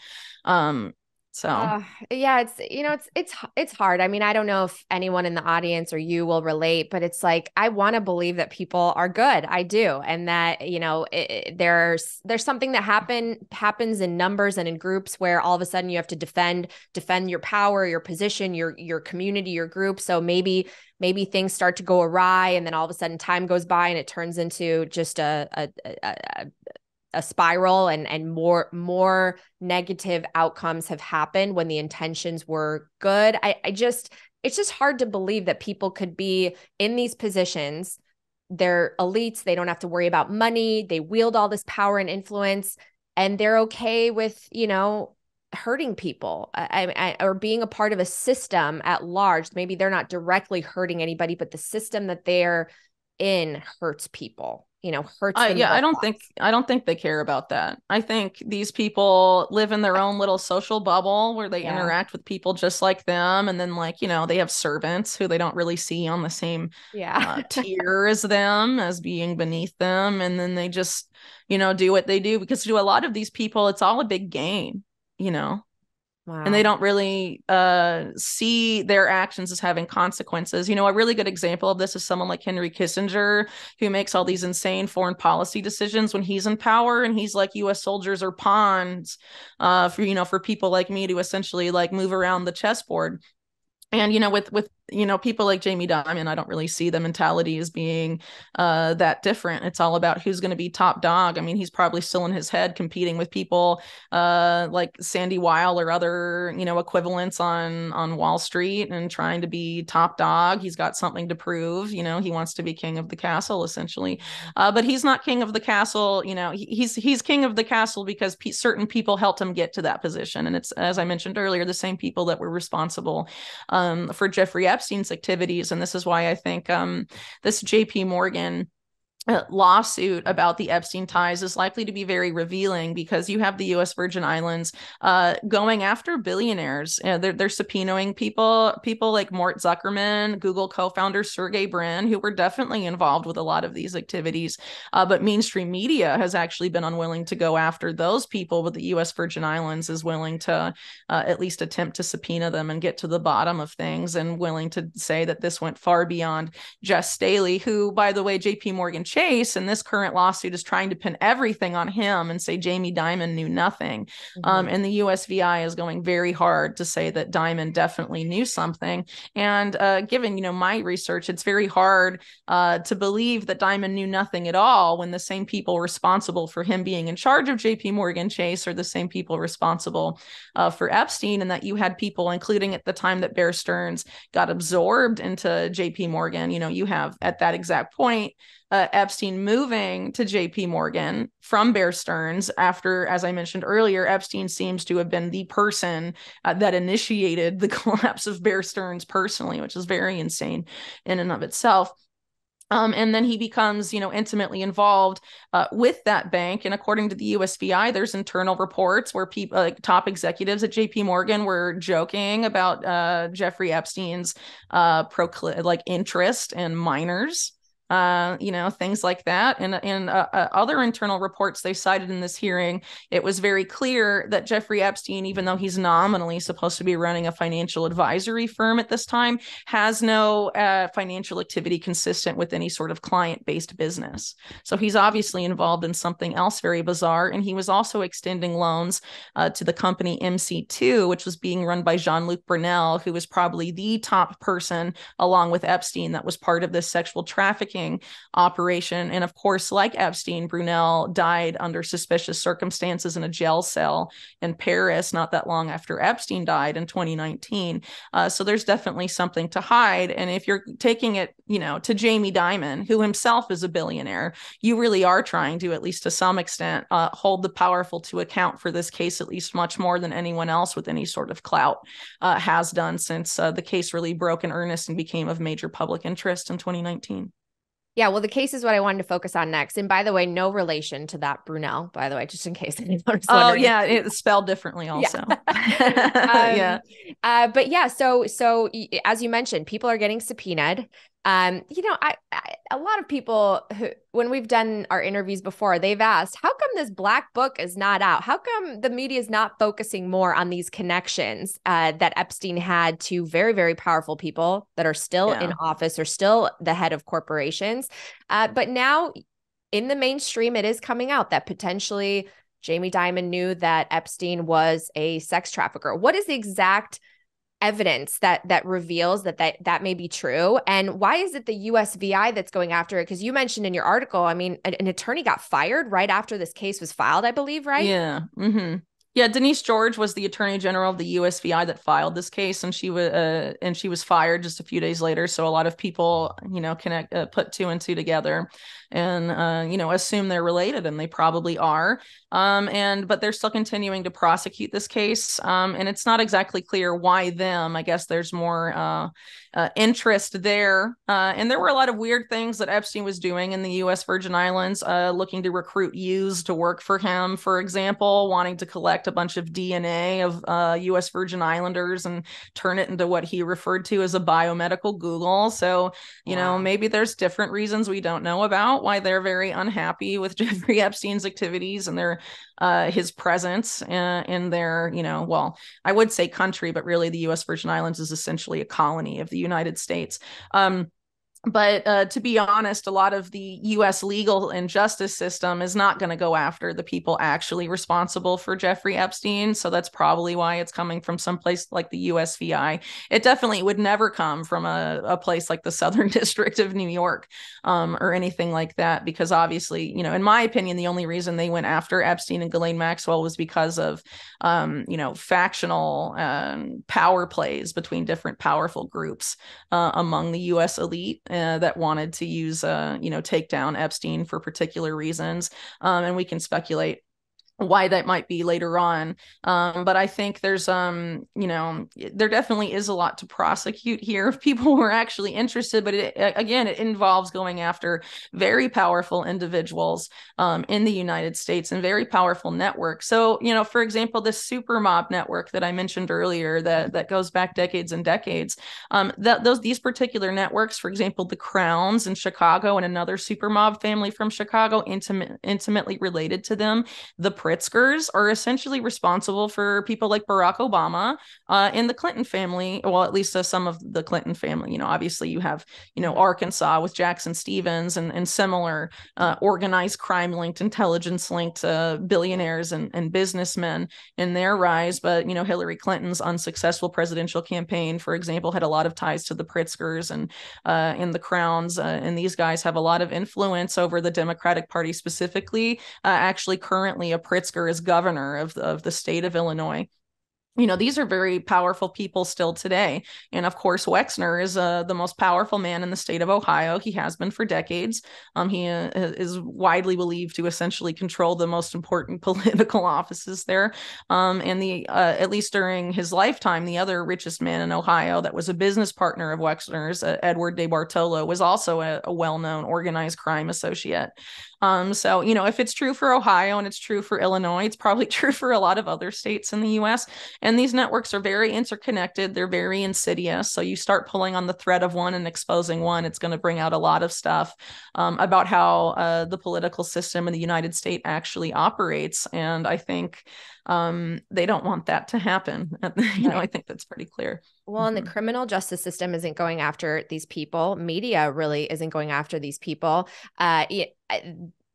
Um so uh, yeah, it's you know it's it's it's hard. I mean, I don't know if anyone in the audience or you will relate, but it's like I want to believe that people are good. I do, and that you know it, there's there's something that happen happens in numbers and in groups where all of a sudden you have to defend defend your power, your position, your your community, your group. So maybe maybe things start to go awry, and then all of a sudden time goes by and it turns into just a, a, a, a spiral and and more more negative outcomes have happened when the intentions were good. I i just it's just hard to believe that people could be in these positions. They're elites. They don't have to worry about money. They wield all this power and influence and they're okay with you know hurting people uh, I, I, or being a part of a system at large. Maybe they're not directly hurting anybody but the system that they're in hurts people you know hurts uh, yeah i don't think i don't think they care about that. I think these people live in their own little social bubble where they yeah. interact with people just like them and then like you know they have servants who they don't really see on the same yeah. uh, tier as them as being beneath them and then they just you know do what they do because to a lot of these people it's all a big game you know Wow. And they don't really uh, see their actions as having consequences. You know, a really good example of this is someone like Henry Kissinger, who makes all these insane foreign policy decisions when he's in power, and he's like, "U.S. soldiers are pawns uh, for you know for people like me to essentially like move around the chessboard." And you know, with with you know people like jamie dimon i don't really see the mentality as being uh, that different. It's all about who's going to be top dog. I mean he's probably still in his head competing with people uh, like sandy weill or other you know equivalents on on wall street and trying to be top dog. He's got something to prove you know he wants to be king of the castle essentially. Uh, but he's not king of the castle you know he, he's he's king of the castle because pe- certain people helped him get to that position. And it's as i mentioned earlier the same people that were responsible um, for jeffrey Epstein's activities. And this is why I think um, this JP Morgan lawsuit about the Epstein ties is likely to be very revealing because you have the U.S. Virgin Islands uh, going after billionaires. Uh, they're, they're subpoenaing people, people like Mort Zuckerman, Google co-founder Sergey Brin, who were definitely involved with a lot of these activities. Uh, but mainstream media has actually been unwilling to go after those people, but the U.S. Virgin Islands is willing to uh, at least attempt to subpoena them and get to the bottom of things, and willing to say that this went far beyond Jes Staley, who, by the way, J.P. Morgan and this current lawsuit is trying to pin everything on him and say Jamie Dimon knew nothing. Um, mm-hmm. Um, and the USVI is going very hard to say that Dimon definitely knew something. And uh, given you know my research, it's very hard uh, to believe that Dimon knew nothing at all when the same people responsible for him being in charge of J.P. Morgan Chase are the same people responsible uh, for Epstein, and that you had people, including at the time that Bear Stearns got absorbed into J.P. Morgan. You know, you have at that exact point uh, Epstein moving to JP Morgan from Bear Stearns after, as I mentioned earlier, Epstein seems to have been the person uh, that initiated the collapse of Bear Stearns personally, which is very insane in and of itself. Um, and then he becomes, you know, intimately involved uh, with that bank. And according to the USVI, there's internal reports where people, like top executives at JP Morgan, were joking about uh, Jeffrey Epstein's uh, procl- like interest in minors uh, you know, things like that. And in uh, uh, other internal reports they cited in this hearing, it was very clear that Jeffrey Epstein, even though he's nominally supposed to be running a financial advisory firm at this time, has no uh, financial activity consistent with any sort of client based business. So he's obviously involved in something else very bizarre. And he was also extending loans uh, to the company MC2, which was being run by Jean Luc Brunel, who was probably the top person, along with Epstein, that was part of this sexual trafficking operation. And of course, like Epstein, Brunel died under suspicious circumstances in a jail cell in Paris not that long after Epstein died in 2019. Uh, so there's definitely something to hide. And if you're taking it, you know, to Jamie Dimon, who himself is a billionaire, you really are trying to, at least to some extent, uh, hold the powerful to account for this case, at least much more than anyone else with any sort of clout uh, has done since uh, the case really broke in earnest and became of major public interest in 2019. Yeah, well, the case is what I wanted to focus on next. And by the way, no relation to that Brunel, by the way, just in case anyone's Oh, yeah, it's spelled differently also. Yeah. um, yeah. Uh, but yeah, so so as you mentioned, people are getting subpoenaed. Um, you know, I, I, a lot of people who when we've done our interviews before, they've asked, how come this black book is not out? How come the media is not focusing more on these connections uh, that Epstein had to very, very powerful people that are still yeah. in office or still the head of corporations? Uh, but now in the mainstream, it is coming out that potentially Jamie Dimon knew that Epstein was a sex trafficker. What is the exact evidence that that reveals that that that may be true. And why is it the USVI that's going after it? Because you mentioned in your article I mean an, an, attorney got fired right after this case was filed I believe right? Yeah. Mm-hmm. Yeah, Denise George was the attorney general of the USVI that filed this case, and she was uh, and she was fired just a few days later. So a lot of people, you know, connect uh, put two and two together, and uh, you know, assume they're related, and they probably are. Um, and but they're still continuing to prosecute this case, um, and it's not exactly clear why them. I guess there's more uh, uh, interest there, uh, and there were a lot of weird things that Epstein was doing in the U.S. Virgin Islands, looking to recruit youths to work for him, for example, wanting to collect a bunch of DNA of uh, U.S. Virgin Islanders and turn it into what he referred to as a biomedical Google. So, you wow. know, maybe there's different reasons we don't know about why they're very unhappy with Jeffrey Epstein's activities and their uh, his presence in, in their, you know, well, I would say country, but really the U.S. Virgin Islands is essentially a colony of the United States. Um, but uh, to be honest, a lot of the U.S. legal and justice system is not going to go after the people actually responsible for Jeffrey Epstein. So that's probably why it's coming from some place like the USVI. It definitely would never come from a, a place like the Southern District of New York um, or anything like that, because obviously, you know, in my opinion, the only reason they went after Epstein and Ghislaine Maxwell was because of, um, you know, factional um, power plays between different powerful groups uh, among the U.S. elite uh, that wanted to use, uh, you know, take down Epstein for particular reasons. Um, and we can speculate why that might be later on. Um, but i think there's um you know there definitely is a lot to prosecute here if people were actually interested but it, again it involves going after very powerful individuals um, in the united states and very powerful networks. So you know for example this super mob network that i mentioned earlier that that goes back decades and decades um, that those these particular networks for example the crowns in chicago and another super mob family from chicago intimate, intimately related to them the Pritzkers are essentially responsible for people like Barack Obama uh, and the Clinton family. Well, at least uh, some of the Clinton family. You know, obviously you have you know Arkansas with Jackson Stephens and and similar uh, organized crime linked, intelligence linked uh, billionaires and, and businessmen in their rise. But you know, Hillary Clinton's unsuccessful presidential campaign, for example, had a lot of ties to the Pritzkers and uh, in the Crowns, uh, and these guys have a lot of influence over the Democratic Party specifically. actually, currently a Pritzker is governor of the, of the state of Illinois you know these are very powerful people still today. And of course wexner is uh, the most powerful man in the state of ohio. He has been for decades. Um, he uh, is widely believed to essentially control the most important political offices there. Um, and the uh, at least during his lifetime the other richest man in ohio that was a business partner of wexner's uh, edward de bartolo was also a, a well-known organized crime associate. Um, so, you know, if it's true for Ohio and it's true for Illinois, it's probably true for a lot of other states in the US. And these networks are very interconnected, they're very insidious. So, you start pulling on the thread of one and exposing one, it's going to bring out a lot of stuff um, about how uh, the political system in the United States actually operates. And I think um, they don't want that to happen. you know, I think that's pretty clear. Well, and the mm-hmm. criminal justice system isn't going after these people. Media really isn't going after these people. Uh, it,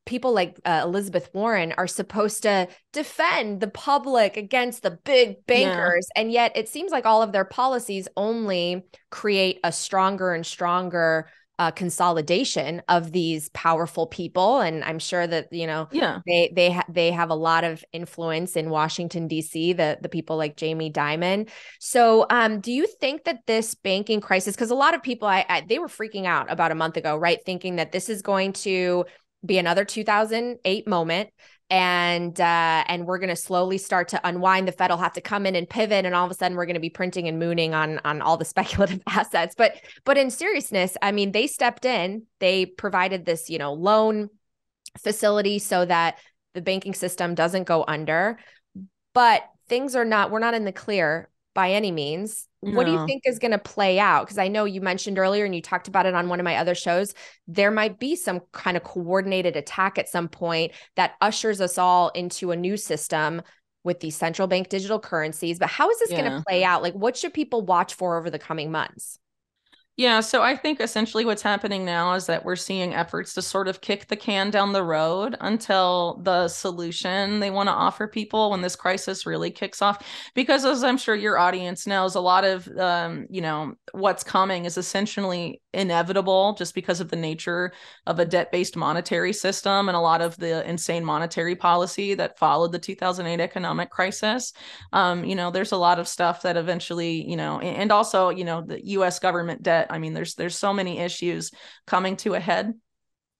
people like uh, Elizabeth Warren are supposed to defend the public against the big bankers. Yeah. And yet it seems like all of their policies only create a stronger and stronger uh, consolidation of these powerful people and i'm sure that you know yeah they they ha- they have a lot of influence in washington dc the the people like jamie dimon so um do you think that this banking crisis because a lot of people I, I they were freaking out about a month ago right thinking that this is going to be another 2008 moment and uh, and we're going to slowly start to unwind. The Fed will have to come in and pivot, and all of a sudden we're going to be printing and mooning on on all the speculative assets. But but in seriousness, I mean, they stepped in. They provided this you know loan facility so that the banking system doesn't go under. But things are not. We're not in the clear by any means. No. What do you think is going to play out? Because I know you mentioned earlier and you talked about it on one of my other shows. There might be some kind of coordinated attack at some point that ushers us all into a new system with these central bank digital currencies. But how is this yeah. going to play out? Like, what should people watch for over the coming months? Yeah, so I think essentially what's happening now is that we're seeing efforts to sort of kick the can down the road until the solution they want to offer people when this crisis really kicks off. Because as I'm sure your audience knows, a lot of um, you know what's coming is essentially inevitable just because of the nature of a debt-based monetary system and a lot of the insane monetary policy that followed the 2008 economic crisis. Um, you know, there's a lot of stuff that eventually, you know, and also, you know, the U.S. government debt I mean, there's there's so many issues coming to a head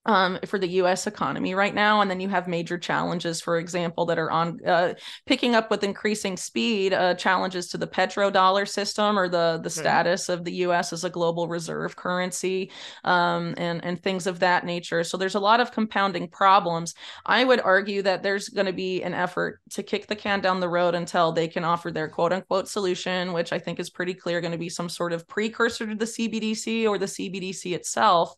um, for the U.S. economy right now, and then you have major challenges, for example, that are on uh, picking up with increasing speed. Uh, challenges to the petrodollar system or the the mm-hmm. status of the U.S. as a global reserve currency, um, and and things of that nature. So there's a lot of compounding problems. I would argue that there's going to be an effort to kick the can down the road until they can offer their quote unquote solution, which I think is pretty clear going to be some sort of precursor to the CBDC or the CBDC itself.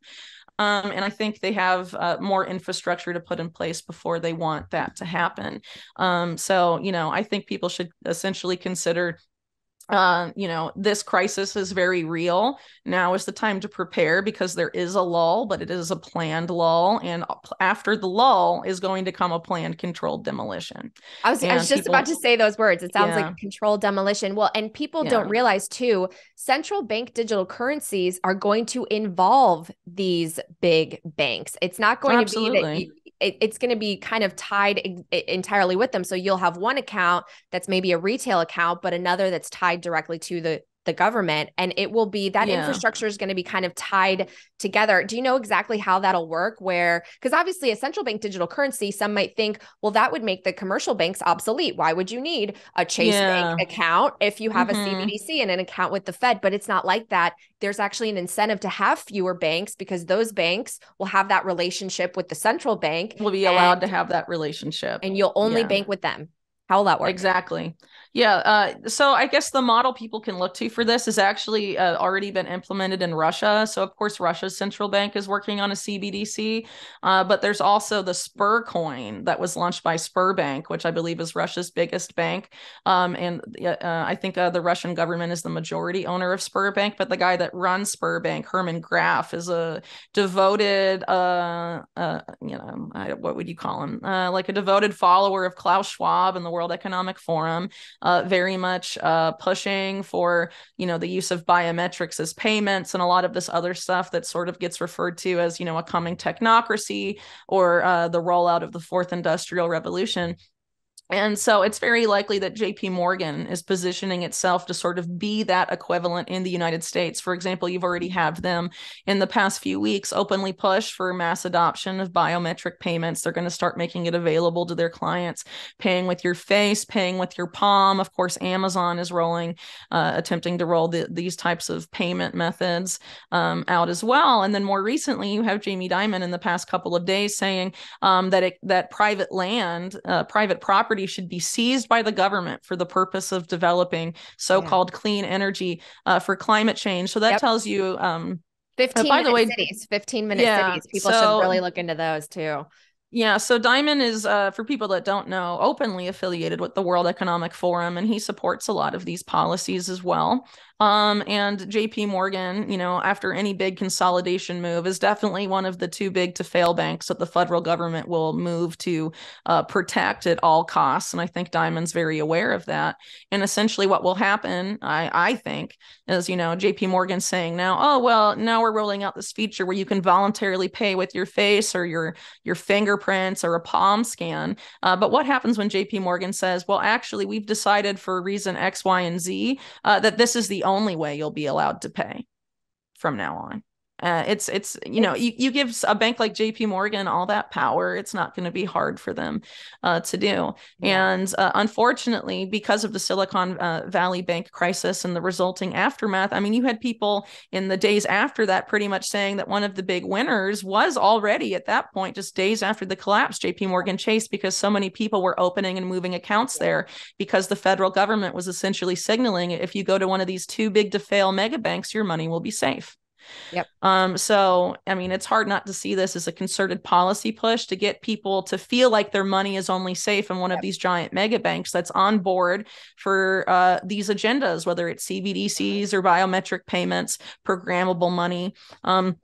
Um, and I think they have uh, more infrastructure to put in place before they want that to happen. Um, so, you know, I think people should essentially consider uh, you know, this crisis is very real. Now is the time to prepare because there is a lull, but it is a planned lull. And after the lull is going to come a planned controlled demolition. I was, I was just people, about to say those words. It sounds yeah. like controlled demolition. Well, and people yeah. don't realize too, central bank digital currencies are going to involve these big banks. It's not going Absolutely. to be that it, it's going to be kind of tied entirely with them. So you'll have one account that's maybe a retail account, but another that's tied directly to the the government and it will be that yeah. infrastructure is going to be kind of tied together do you know exactly how that'll work where because obviously a central bank digital currency some might think well that would make the commercial banks obsolete why would you need a chase yeah. bank account if you have mm-hmm. a cbdc and an account with the fed but it's not like that there's actually an incentive to have fewer banks because those banks will have that relationship with the central bank will be allowed and, to have that relationship and you'll only yeah. bank with them how will that work exactly yeah. Uh, so I guess the model people can look to for this has actually uh, already been implemented in Russia. So, of course, Russia's central bank is working on a CBDC, uh, but there's also the Sber coin that was launched by Sberbank, which I believe is Russia's biggest bank. Um, and uh, I think uh, the Russian government is the majority owner of Sberbank, but the guy that runs Sberbank, Herman Gref, is a devoted, uh, you know, I, what would you call him? like a devoted follower of Klaus Schwab and the World Economic Forum uh, very much uh, pushing for you know the use of biometrics as payments and a lot of this other stuff that sort of gets referred to as you know a coming technocracy or uh, the rollout of the fourth industrial revolution and so it's very likely that JP Morgan is positioning itself to sort of be that equivalent in the United States. For example, you've already have them in the past few weeks openly push for mass adoption of biometric payments. They're going to start making it available to their clients, paying with your face, paying with your palm. Of course, Amazon is rolling, uh, attempting to roll the, these types of payment methods um, out as well. And then more recently, you have Jamie Dimon in the past couple of days saying um, that it, that private land, uh, private property property should be seized by the government for the purpose of developing so-called yeah. clean energy uh, for climate change. So that yep. tells you. Um, 15 uh, by the way, cities, 15 minute yeah, cities. People so, should really look into those too. Yeah, so Dimon is, uh, for people that don't know, openly affiliated with the World Economic Forum, and he supports a lot of these policies as well. Um, and JP Morgan, you know, after any big consolidation move, is definitely one of the too big to fail banks that the federal government will move to uh, protect at all costs. And I think Dimon's very aware of that. And essentially, what will happen, I, I think, is, you know, JP Morgan saying now, oh, well, now we're rolling out this feature where you can voluntarily pay with your face or your, your fingerprints or a palm scan. Uh, but what happens when JP Morgan says, well, actually, we've decided for reason X, Y, and Z uh, that this is the only way you'll be allowed to pay from now on. Uh, it's it's you know you, you give a bank like JP Morgan all that power it's not going to be hard for them uh, to do. Yeah. and uh, unfortunately because of the Silicon uh, Valley Bank crisis and the resulting aftermath I mean you had people in the days after that pretty much saying that one of the big winners was already at that point just days after the collapse JP Morgan Chase because so many people were opening and moving accounts there because the federal government was essentially signaling if you go to one of these too big to fail mega banks your money will be safe Yep. Um, so I mean, it's hard not to see this as a concerted policy push to get people to feel like their money is only safe in one yep. of these giant mega banks that's on board for uh, these agendas, whether it's CBDCs or biometric payments, programmable money. Um,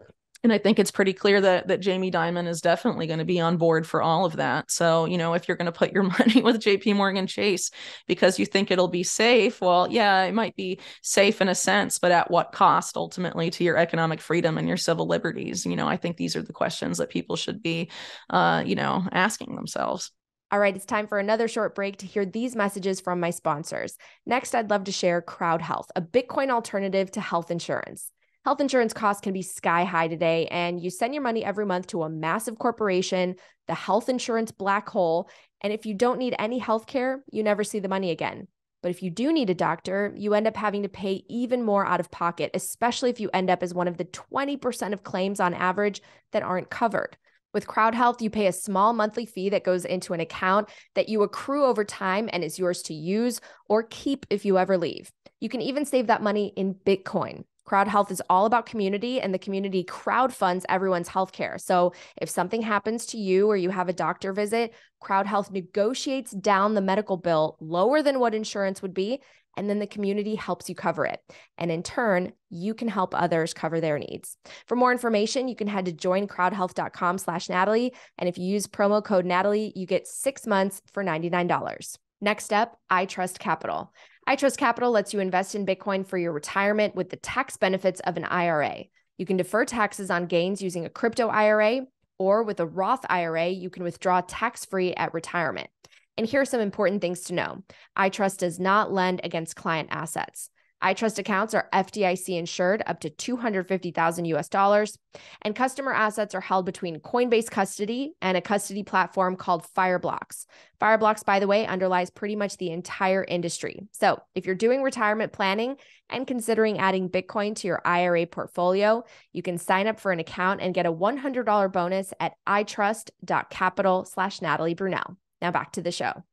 and I think it's pretty clear that that Jamie Dimon is definitely going to be on board for all of that. So, you know, if you're going to put your money with JP Morgan Chase because you think it'll be safe, well, yeah, it might be safe in a sense, but at what cost ultimately to your economic freedom and your civil liberties? You know, I think these are the questions that people should be uh, you know, asking themselves. All right, it's time for another short break to hear these messages from my sponsors. Next, I'd love to share Crowd Health, a Bitcoin alternative to health insurance. Health insurance costs can be sky high today, and you send your money every month to a massive corporation, the health insurance black hole. And if you don't need any health care, you never see the money again. But if you do need a doctor, you end up having to pay even more out of pocket, especially if you end up as one of the 20% of claims on average that aren't covered. With Crowd Health, you pay a small monthly fee that goes into an account that you accrue over time and is yours to use or keep if you ever leave. You can even save that money in Bitcoin. Crowd Health is all about community, and the community crowd funds everyone's healthcare. So if something happens to you or you have a doctor visit, Crowd Health negotiates down the medical bill lower than what insurance would be, and then the community helps you cover it. And in turn, you can help others cover their needs. For more information, you can head to joincrowdhealth.com slash Natalie. And if you use promo code Natalie, you get six months for $99. Next up, iTrust Capital. iTrust Capital lets you invest in Bitcoin for your retirement with the tax benefits of an IRA. You can defer taxes on gains using a crypto IRA, or with a Roth IRA, you can withdraw tax free at retirement. And here are some important things to know iTrust does not lend against client assets. iTrust accounts are FDIC insured up to 250,000 US dollars, and customer assets are held between Coinbase custody and a custody platform called Fireblocks. Fireblocks, by the way, underlies pretty much the entire industry. So, if you're doing retirement planning and considering adding Bitcoin to your IRA portfolio, you can sign up for an account and get a $100 bonus at itrust.capital slash Natalie Brunell. Now back to the show.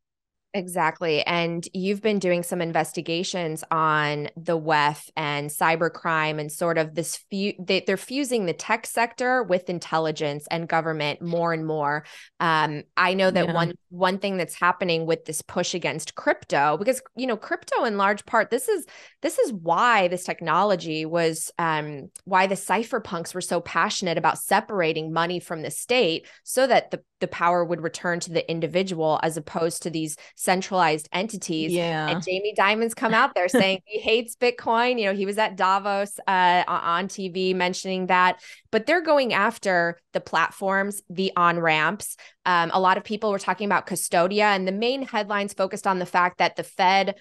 Exactly. And you've been doing some investigations on the WEF and cybercrime and sort of this, they, are fusing the tech sector with intelligence and government more and more. Um, I know that yeah. one one thing that's happening with this push against crypto, because you know, crypto in large part, this is this is why this technology was um, why the cypherpunks were so passionate about separating money from the state so that the the power would return to the individual as opposed to these centralized entities. Yeah. And Jamie Dimon's come out there saying he hates Bitcoin. You know, he was at Davos uh, on TV mentioning that, but they're going after the platforms, the on ramps. Um, a lot of people were talking about Custodia, and the main headlines focused on the fact that the Fed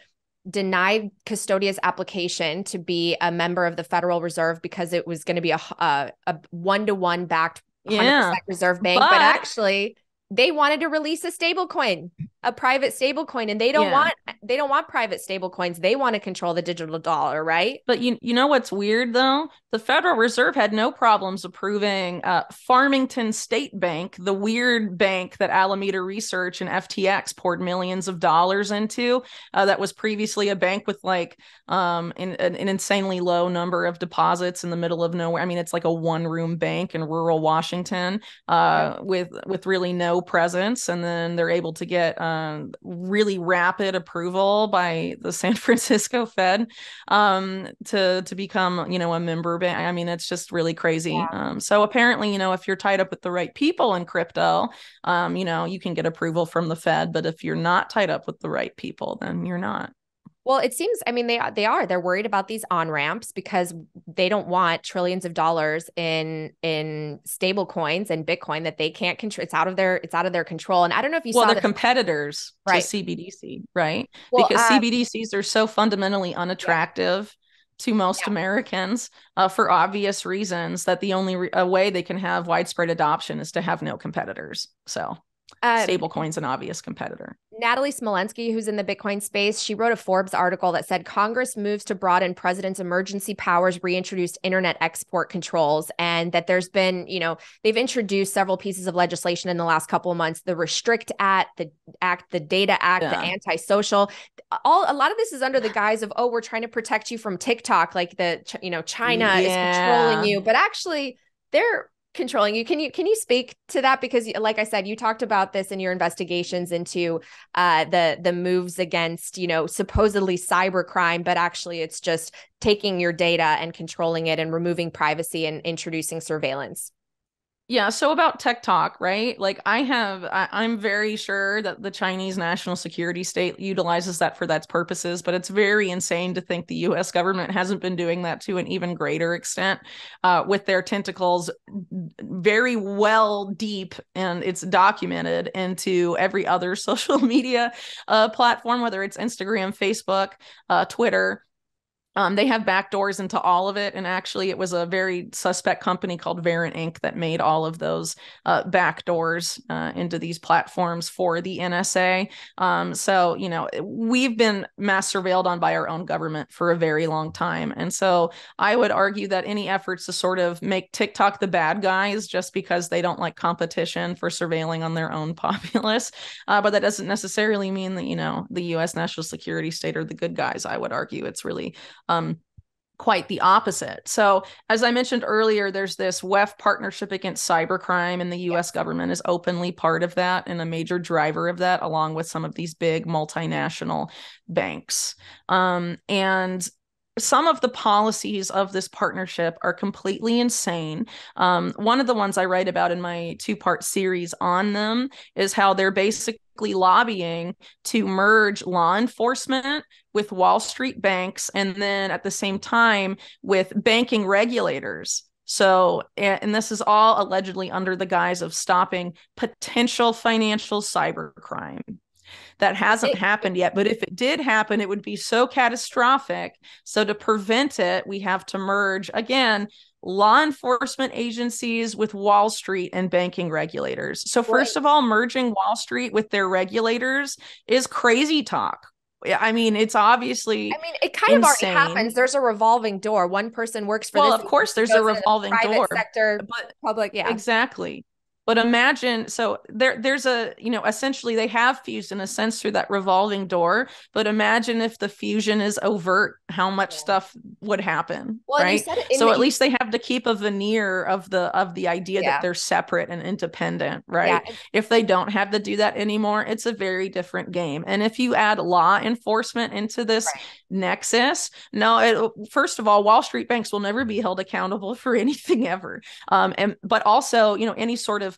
denied Custodia's application to be a member of the Federal Reserve because it was going to be a, a, a one-to-one backed yeah. reserve bank, but, but actually they wanted to release a stable coin a private stable coin and they don't yeah. want they don't want private stable coins they want to control the digital dollar right but you you know what's weird though the federal reserve had no problems approving uh, farmington state bank the weird bank that alameda research and ftx poured millions of dollars into uh, that was previously a bank with like um an, an insanely low number of deposits in the middle of nowhere i mean it's like a one room bank in rural washington uh, yeah. with with really no presence and then they're able to get um, really rapid approval by the San Francisco Fed um, to to become you know a member bank. I mean, it's just really crazy. Yeah. Um, so apparently, you know, if you're tied up with the right people in crypto, um, you know, you can get approval from the Fed. But if you're not tied up with the right people, then you're not. Well, it seems. I mean, they they are. They're worried about these on ramps because they don't want trillions of dollars in in stable coins and Bitcoin that they can't control. It's out of their it's out of their control. And I don't know if you well, saw they're competitors right. to CBDC, right? Well, because uh, CBDCs are so fundamentally unattractive. Yeah to most yeah. Americans uh, for obvious reasons that the only re- way they can have widespread adoption is to have no competitors. So uh, stablecoin's an obvious competitor. Natalie Smolenski, who's in the Bitcoin space, she wrote a Forbes article that said Congress moves to broaden president's emergency powers reintroduced internet export controls, and that there's been, you know, they've introduced several pieces of legislation in the last couple of months: the Restrict Act, the Act, the Data Act, yeah. the Anti-Social. All a lot of this is under the guise of, oh, we're trying to protect you from TikTok, like the, you know, China yeah. is controlling you, but actually they're controlling you. Can you can you speak to that? Because like i said you talked about this in your investigations into uh, the the moves against you know supposedly cyber crime but actually it's just taking your data and controlling it and removing privacy and introducing surveillance yeah. So about TikTok right? Like I have, I, am very sure that the Chinese national security state utilizes that for that purposes, but it's very insane to think the US government hasn't been doing that to an even greater extent uh, with their tentacles very well deep and it's documented into every other social media uh, platform, whether it's Instagram, Facebook, uh, Twitter. Um, they have backdoors into all of it. And actually, it was a very suspect company called Verint Inc. that made all of those uh, backdoors uh, into these platforms for the NSA. Um, so, you know, we've been mass surveilled on by our own government for a very long time. And so I would argue that any efforts to sort of make TikTok the bad guys just because they don't like competition for surveilling on their own populace, uh, but that doesn't necessarily mean that, you know, the US national security state are the good guys. I would argue it's really um, quite the opposite. So, as I mentioned earlier, there's this WEF partnership against cybercrime, and the US government is openly part of that and a major driver of that, along with some of these big multinational banks. Um, and some of the policies of this partnership are completely insane. Um, one of the ones I write about in my two part series on them is how they're basically lobbying to merge law enforcement with Wall Street banks and then at the same time with banking regulators. So, and this is all allegedly under the guise of stopping potential financial cybercrime. That hasn't it, happened yet. But if it did happen, it would be so catastrophic. So, to prevent it, we have to merge again law enforcement agencies with Wall Street and banking regulators. So, first right. of all, merging Wall Street with their regulators is crazy talk. I mean, it's obviously. I mean, it kind insane. of already happens. There's a revolving door. One person works for. Well, of course, there's a revolving door. Sector, but public, yeah, exactly. But imagine, so there, there's a, you know, essentially they have fused in a sense through that revolving door. But imagine if the fusion is overt, how much yeah. stuff would happen, well, right? So the, at least they have to keep a veneer of the of the idea yeah. that they're separate and independent, right? Yeah. If they don't have to do that anymore, it's a very different game. And if you add law enforcement into this right. nexus, no, it, first of all, Wall Street banks will never be held accountable for anything ever. Um, and but also, you know, any sort of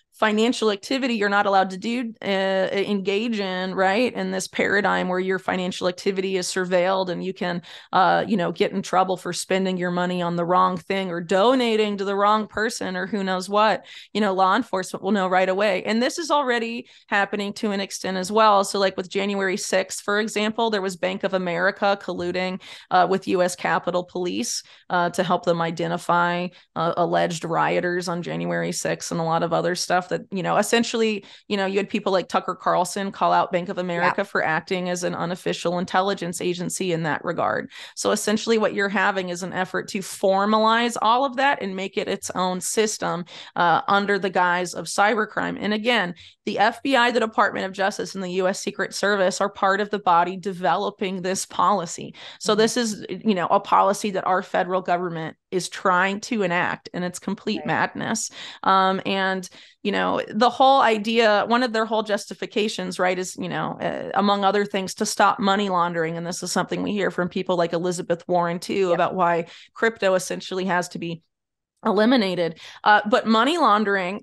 financial activity you're not allowed to do uh, engage in right? In this paradigm where your financial activity is surveilled and you can uh, you know get in trouble for spending your money on the wrong thing or donating to the wrong person or who knows what. You know law enforcement will know right away. And this is already happening to an extent as well. So like with january 6th for example there was bank of america colluding uh, with us capitol police uh, to help them identify uh, alleged rioters on january 6th and a lot of other stuff that you know essentially you know you had people like tucker carlson call out bank of america yeah. for acting as an unofficial intelligence agency in that regard so essentially what you're having is an effort to formalize all of that and make it its own system uh, under the guise of cybercrime and again the fbi the department of justice and the u.s secret service are part of the body developing this policy. So mm-hmm. this is you know a policy that our federal government is trying to enact and it's complete right. madness. Um, and you know the whole idea one of their whole justifications right is you know uh, among other things to stop money laundering. And this is something we hear from people like elizabeth warren too about why crypto essentially has to be eliminated. Uh, but money laundering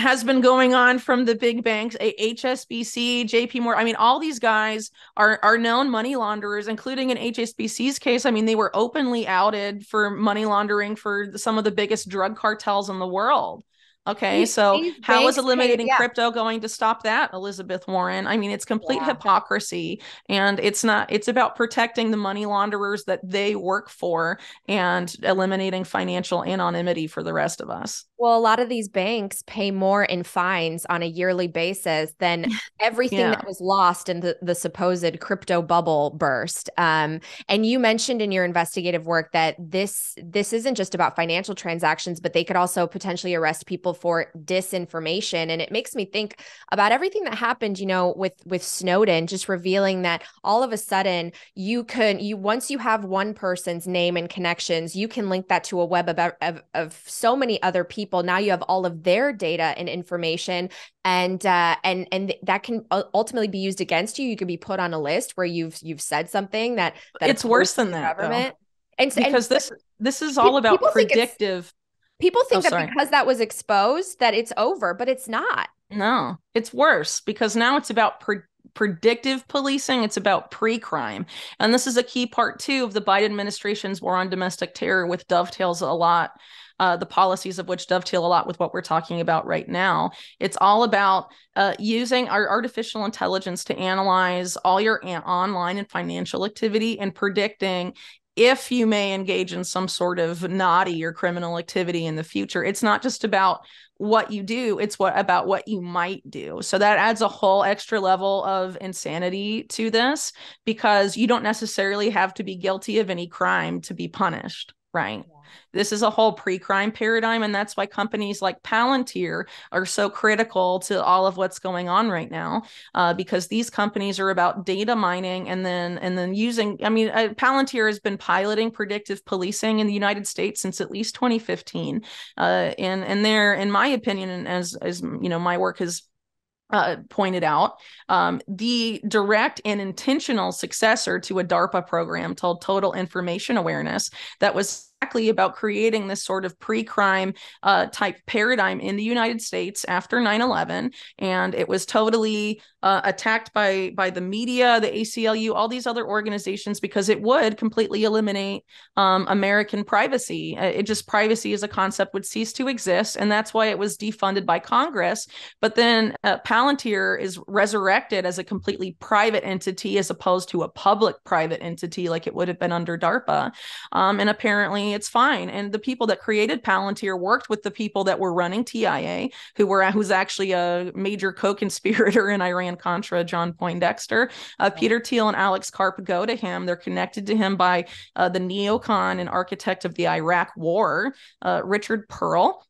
has been going on from the big banks, HSBC, JP Morgan. I mean, all these guys are are known money launderers, including in HSBC's case. I mean, they were openly outed for money laundering for some of the biggest drug cartels in the world. Okay, these, so these how is eliminating yeah. crypto going to stop that, Elizabeth Warren? I mean, it's complete yeah. hypocrisy, and it's not. It's about protecting the money launderers that they work for and eliminating financial anonymity for the rest of us. Well, a lot of these banks pay more in fines on a yearly basis than everything yeah. that was lost in the, the supposed crypto bubble burst. Um, and you mentioned in your investigative work that this this isn't just about financial transactions, but they could also potentially arrest people for disinformation and it makes me think about everything that happened you know with with Snowden just revealing that all of a sudden you can you once you have one person's name and connections you can link that to a web of, of, of so many other people. Now you have all of their data and information and uh, and and that can ultimately be used against you. You could be put on a list where you've you've said something that, that it's worse than that government. Though. and because and, this this is all about predictive People think oh, that because that was exposed that it's over, but it's not. No, it's worse because now it's about pre- predictive policing, it's about pre-crime. And this is a key part too of the Biden administration's war on domestic terror with dovetails a lot uh, the policies of which dovetail a lot with what we're talking about right now. It's all about uh, using our artificial intelligence to analyze all your an- online and financial activity and predicting if you may engage in some sort of naughty or criminal activity in the future it's not just about what you do it's what about what you might do so that adds a whole extra level of insanity to this because you don't necessarily have to be guilty of any crime to be punished right yeah. This is a whole pre crime paradigm. And that's why companies like Palantir are so critical to all of what's going on right now, uh, because these companies are about data mining and then and then using. I mean, uh, Palantir has been piloting predictive policing in the United States since at least 2015. Uh, and and there, in my opinion, as as you know, my work has uh, pointed out, um, the direct and intentional successor to a DARPA program called Total Information Awareness that was exactly about creating this sort of pre-crime uh, type paradigm in the United States after 9/11, and it was totally uh, attacked by by the media, the ACLU, all these other organizations because it would completely eliminate um, American privacy. Uh, it just privacy as a concept would cease to exist, and that's why it was defunded by Congress. But then uh, Palantir is resurrected as a completely private entity as opposed to a public-private entity like it would have been under DARPA, um, and apparently it's fine. And the people that created Palantir worked with the people that were running TIA, who were who's actually a major co-conspirator in Iran Contra, John Poindexter. Uh, Peter Thiel and Alex Karp go to him. They're connected to him by uh, the neocon and architect of the Iraq War, uh, Richard Perle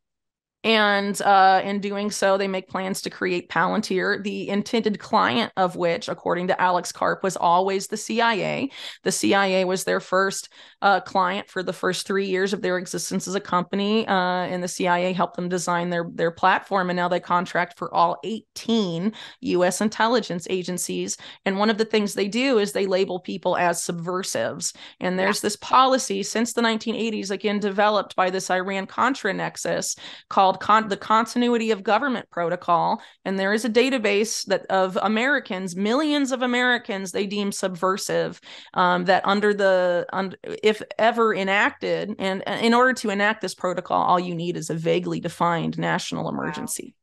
and uh, in doing so, they make plans to create Palantir, the intended client of which, according to Alex Karp, was always the CIA. The CIA was their first uh, client for the first three years of their existence as a company, uh, and the CIA helped them design their their platform. And now they contract for all 18 U.S. intelligence agencies. And one of the things they do is they label people as subversives. And there's yeah. this policy since the 1980s, again developed by this Iran Contra nexus called called con- the Continuity of Government Protocol, and there is a database that of Americans, millions of Americans, they deem subversive. Um, that under the un- if ever enacted, and in order to enact this protocol, all you need is a vaguely defined national emergency. Wow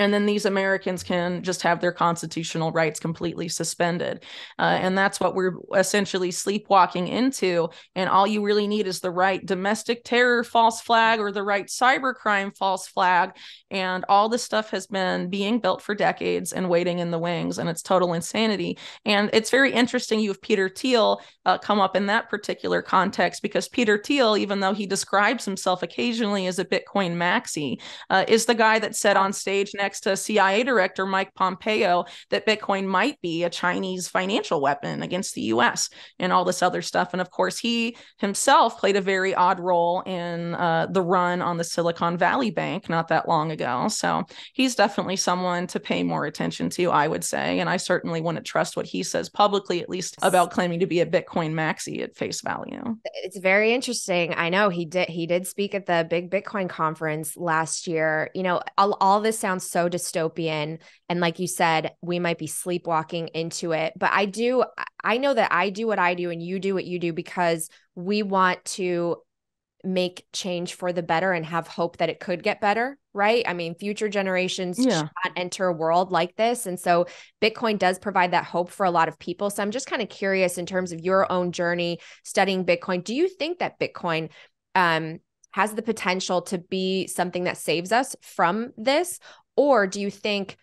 and then these Americans can just have their constitutional rights completely suspended. Uh, and that's what we're essentially sleepwalking into. And all you really need is the right domestic terror false flag or the right cybercrime false flag. And all this stuff has been being built for decades and waiting in the wings, and it's total insanity. And it's very interesting you have Peter Thiel uh, come up in that particular context because Peter Thiel, even though he describes himself occasionally as a Bitcoin maxi, uh, is the guy that said on stage next to CIA Director Mike Pompeo that Bitcoin might be a Chinese financial weapon against the US and all this other stuff. And of course, he himself played a very odd role in uh, the run on the Silicon Valley Bank not that long ago. So he's definitely someone to pay more attention to, I would say. And I certainly wouldn't trust what he says publicly, at least about claiming to be a Bitcoin maxi at face value. It's very interesting. I know he did he did speak at the big Bitcoin conference last year. You know, all, all this sounds so dystopian and like you said we might be sleepwalking into it but i do i know that i do what i do and you do what you do because we want to make change for the better and have hope that it could get better right? I mean, future generations yeah. not enter a world like this. And so Bitcoin does provide that hope for a lot of people. So I'm just kind of curious in terms of your own journey studying Bitcoin. Do you think that Bitcoin um, has the potential to be something that saves us from this? Or do you think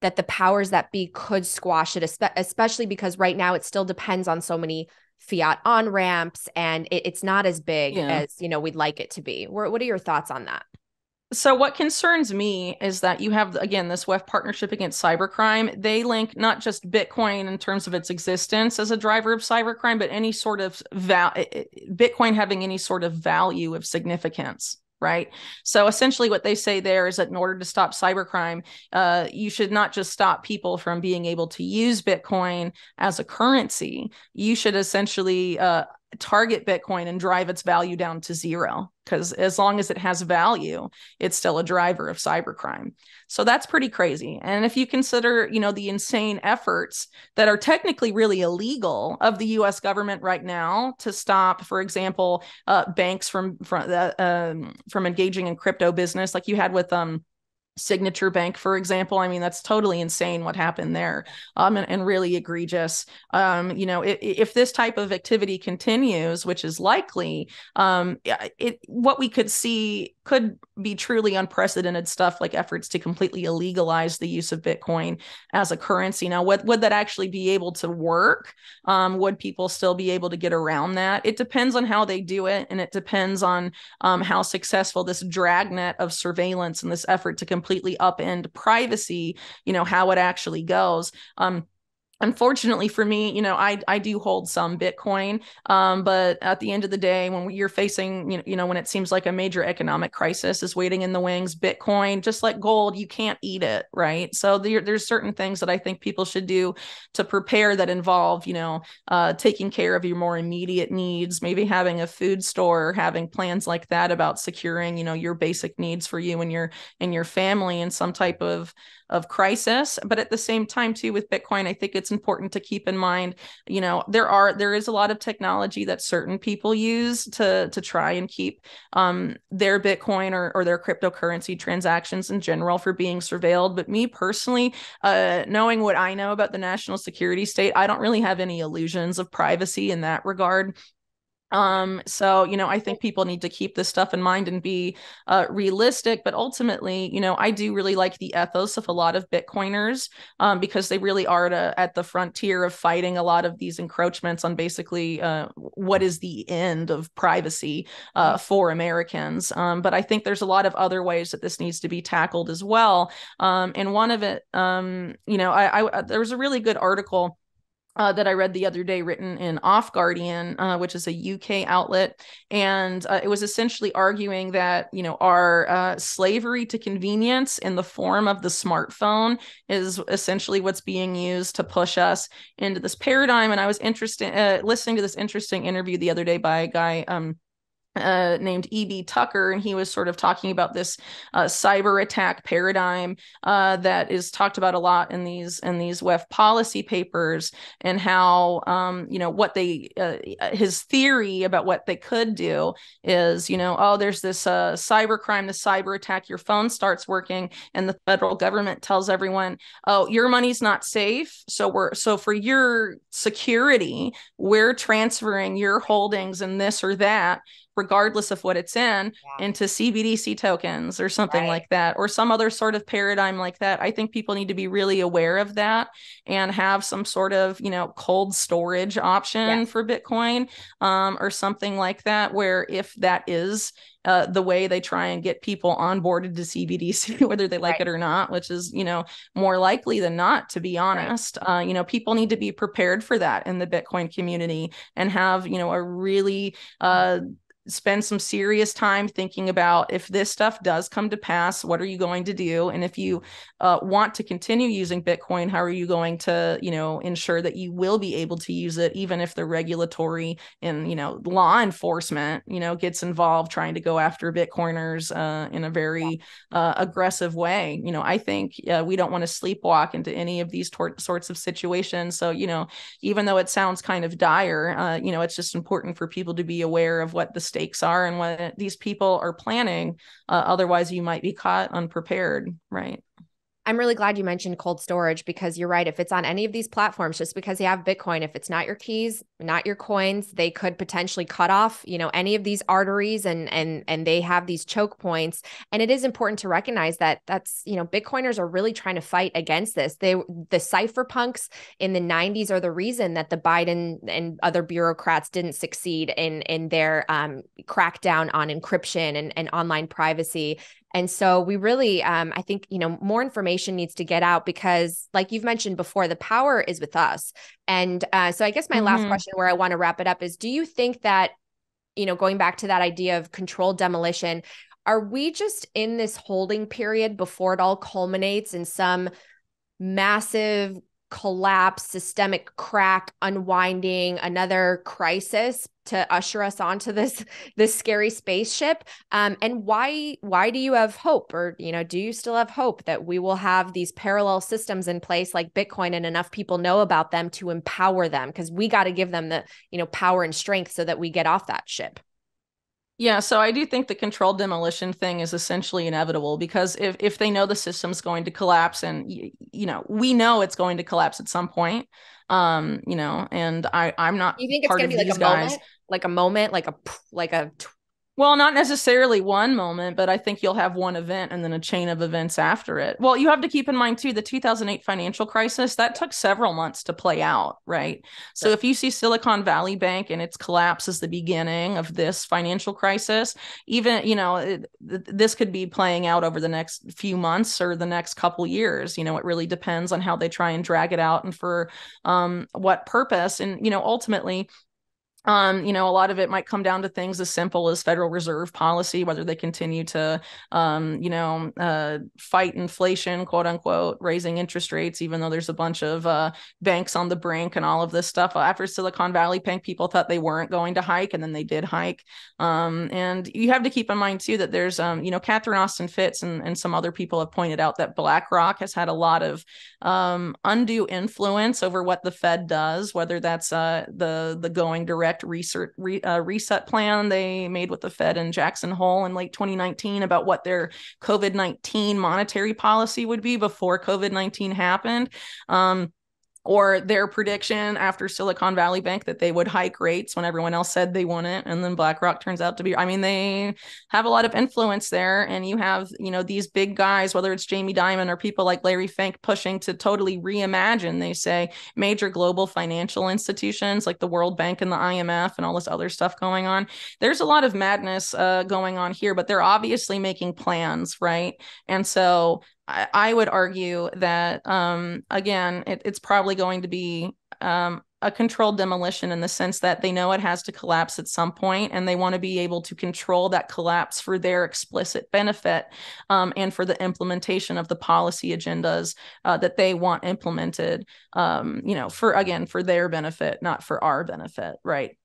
that the powers that be could squash it, especially because right now it still depends on so many fiat on ramps and it, it's not as big yeah. as you know we'd like it to be. What are your thoughts on that? So what concerns me is that you have again this WEF partnership against cybercrime. They link not just Bitcoin in terms of its existence as a driver of cybercrime, but any sort of val- eh, eh, Bitcoin having any sort of value of significance right? So essentially, what they say there is that in order to stop cybercrime, uh, you should not just stop people from being able to use Bitcoin as a currency. You should essentially uh, target Bitcoin and drive its value down to zero. Because as long as it has value, it's still a driver of cybercrime. So that's pretty crazy. And if you consider, you know, the insane efforts that are technically really illegal of the U.S. government right now to stop, for example, uh, banks from from uh, um, from engaging in crypto business, like you had with um Signature Bank, for example. I mean, that's totally insane what happened there, um, and, and really egregious. Um, you know, if, if, this type of activity continues, which is likely, um, it what we could see could be truly unprecedented stuff like efforts to completely illegalize the use of Bitcoin as a currency. Now, what would that actually be able to work? Um, would people still be able to get around that? It depends on how they do it, and it depends on um, how successful this dragnet of surveillance and this effort to completely upend privacy, you know, how it actually goes. Um, unfortunately for me you know i i do hold some bitcoin um, but at the end of the day when you're facing you know, you know when it seems like a major economic crisis is waiting in the wings bitcoin just like gold you can't eat it right? So there, there's certain things that i think people should do to prepare that involve you know uh, taking care of your more immediate needs maybe having a food store having plans like that about securing you know your basic needs for you and your and your family and some type of of crisis but at the same time too with bitcoin i think it's important to keep in mind you know there are there is a lot of technology that certain people use to to try and keep um, their bitcoin or, or their cryptocurrency transactions in general for being surveilled. But me personally uh, knowing what i know about the national security state i don't really have any illusions of privacy in that regard um so you know i think people need to keep this stuff in mind and be uh realistic but ultimately you know i do really like the ethos of a lot of bitcoiners um because they really are to, at the frontier of fighting a lot of these encroachments on basically uh what is the end of privacy uh mm-hmm. for americans. Um but i think there's a lot of other ways that this needs to be tackled as well. Um and one of it um you know i, I there was a really good article uh, that I read the other day, written in Off Guardian, uh, which is a UK outlet, and uh, it was essentially arguing that you know our uh, slavery to convenience in the form of the smartphone is essentially what's being used to push us into this paradigm. And I was interested uh, listening to this interesting interview the other day by a guy. Um, uh, named E.B. Tucker, and he was sort of talking about this uh, cyber attack paradigm uh, that is talked about a lot in these in these WEF policy papers, and how um, you know what they uh, his theory about what they could do is you know oh there's this uh, cyber crime, the cyber attack, your phone starts working, and the federal government tells everyone oh your money's not safe, so we're so for your security we're transferring your holdings in this or that regardless of what it's in, yeah. into CBDC tokens or something right. like that, or some other sort of paradigm like that. I think people need to be really aware of that and have some sort of, you know, cold storage option yes. for Bitcoin um, or something like that, where if that is uh, the way they try and get people onboarded to CBDC, whether they like right. it or not, which is, you know, more likely than not, to be honest. Right. Uh, you know, people need to be prepared for that in the Bitcoin community and have, you know, a really uh, spend some serious time thinking about if this stuff does come to pass what are you going to do? And if you uh, want to continue using bitcoin how are you going to you know ensure that you will be able to use it even if the regulatory and you know law enforcement you know gets involved trying to go after bitcoiners uh, in a very uh, aggressive way? You know i think uh, we don't want to sleepwalk into any of these tor- sorts of situations. So you know even though it sounds kind of dire uh, you know it's just important for people to be aware of what the state are and what these people are planning. Uh, otherwise, you might be caught unprepared, right? I'm really glad you mentioned cold storage because you're right. If it's on any of these platforms, just because you have Bitcoin, if it's not your keys, not your coins, they could potentially cut off, you know, any of these arteries and and and they have these choke points. And it is important to recognize that that's, you know, Bitcoiners are really trying to fight against this. They the cypherpunks in the 90s are the reason that the Biden and other bureaucrats didn't succeed in in their um, crackdown on encryption and, and online privacy and so we really, um, I think, you know, more information needs to get out because, like you've mentioned before, the power is with us. And uh, so I guess my mm-hmm. last question, where I want to wrap it up, is: Do you think that, you know, going back to that idea of controlled demolition, are we just in this holding period before it all culminates in some massive collapse, systemic crack, unwinding, another crisis to usher us onto this this scary spaceship. Um, and why why do you have hope, or you know, do you still have hope that we will have these parallel systems in place like Bitcoin and enough people know about them to empower them? Because we got to give them the you know power and strength so that we get off that ship. Yeah, so I do think the controlled demolition thing is essentially inevitable because if if they know the system's going to collapse and you, you know, we know it's going to collapse at some point. Um, you know, and I I'm not You think it's going to be like a guys. moment? Like a moment, like a like a well, not necessarily one moment, but I think you'll have one event and then a chain of events after it. Well, you have to keep in mind too the 2008 financial crisis that took several months to play out, right? So if you see Silicon Valley Bank and its collapse as the beginning of this financial crisis, even you know it, this could be playing out over the next few months or the next couple years. You know, it really depends on how they try and drag it out and for um, what purpose. And you know, ultimately um, you know, a lot of it might come down to things as simple as Federal Reserve policy, whether they continue to, um, you know, uh, fight inflation, quote unquote, raising interest rates, even though there's a bunch of uh, banks on the brink and all of this stuff. After Silicon Valley Bank, people thought they weren't going to hike, and then they did hike. Um, and you have to keep in mind too that there's, um, you know, Catherine Austin Fitts and, and some other people have pointed out that BlackRock has had a lot of um, undue influence over what the Fed does, whether that's uh, the the going direct research re, uh, reset plan they made with the Fed in Jackson Hole in late 2019 about what their COVID 19 monetary policy would be before COVID 19 happened. Um, or their prediction after Silicon Valley Bank that they would hike rates when everyone else said they wouldn't. And then BlackRock turns out to be, I mean, they have a lot of influence there. And you have, you know, these big guys, whether it's Jamie Dimon or people like Larry Fink pushing to totally reimagine, they say, major global financial institutions like the World Bank and the IMF and all this other stuff going on. There's a lot of madness uh, going on here, but they're obviously making plans, right? And so I, would argue that um, again, it, it's probably going to be um, a controlled demolition in the sense that they know it has to collapse at some point and they want to be able to control that collapse for their explicit benefit um, and for the implementation of the policy agendas uh, that they want implemented um, you know for again for their benefit not for our benefit right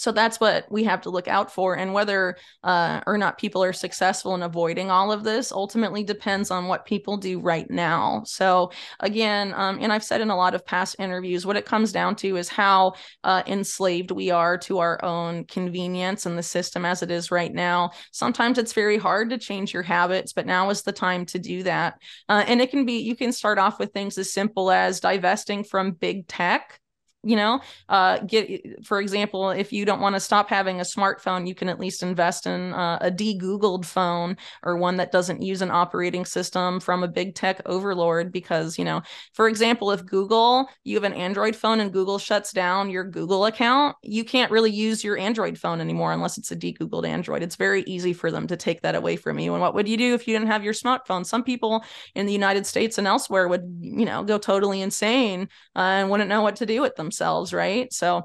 so that's what we have to look out for. And whether uh, or not people are successful in avoiding all of this ultimately depends on what people do right now. So, again, um, and I've said in a lot of past interviews, what it comes down to is how uh, enslaved we are to our own convenience and the system as it is right now. Sometimes it's very hard to change your habits, but now is the time to do that. Uh, and it can be, you can start off with things as simple as divesting from big tech you know uh, get for example if you don't want to stop having a smartphone you can at least invest in uh, a de-googled phone or one that doesn't use an operating system from a big tech overlord because you know for example if google you have an android phone and google shuts down your google account you can't really use your android phone anymore unless it's a de-googled android. It's very easy for them to take that away from you. And what would you do if you didn't have your smartphone? Some people in the united states and elsewhere would you know go totally insane uh, and wouldn't know what to do with them themselves, right? So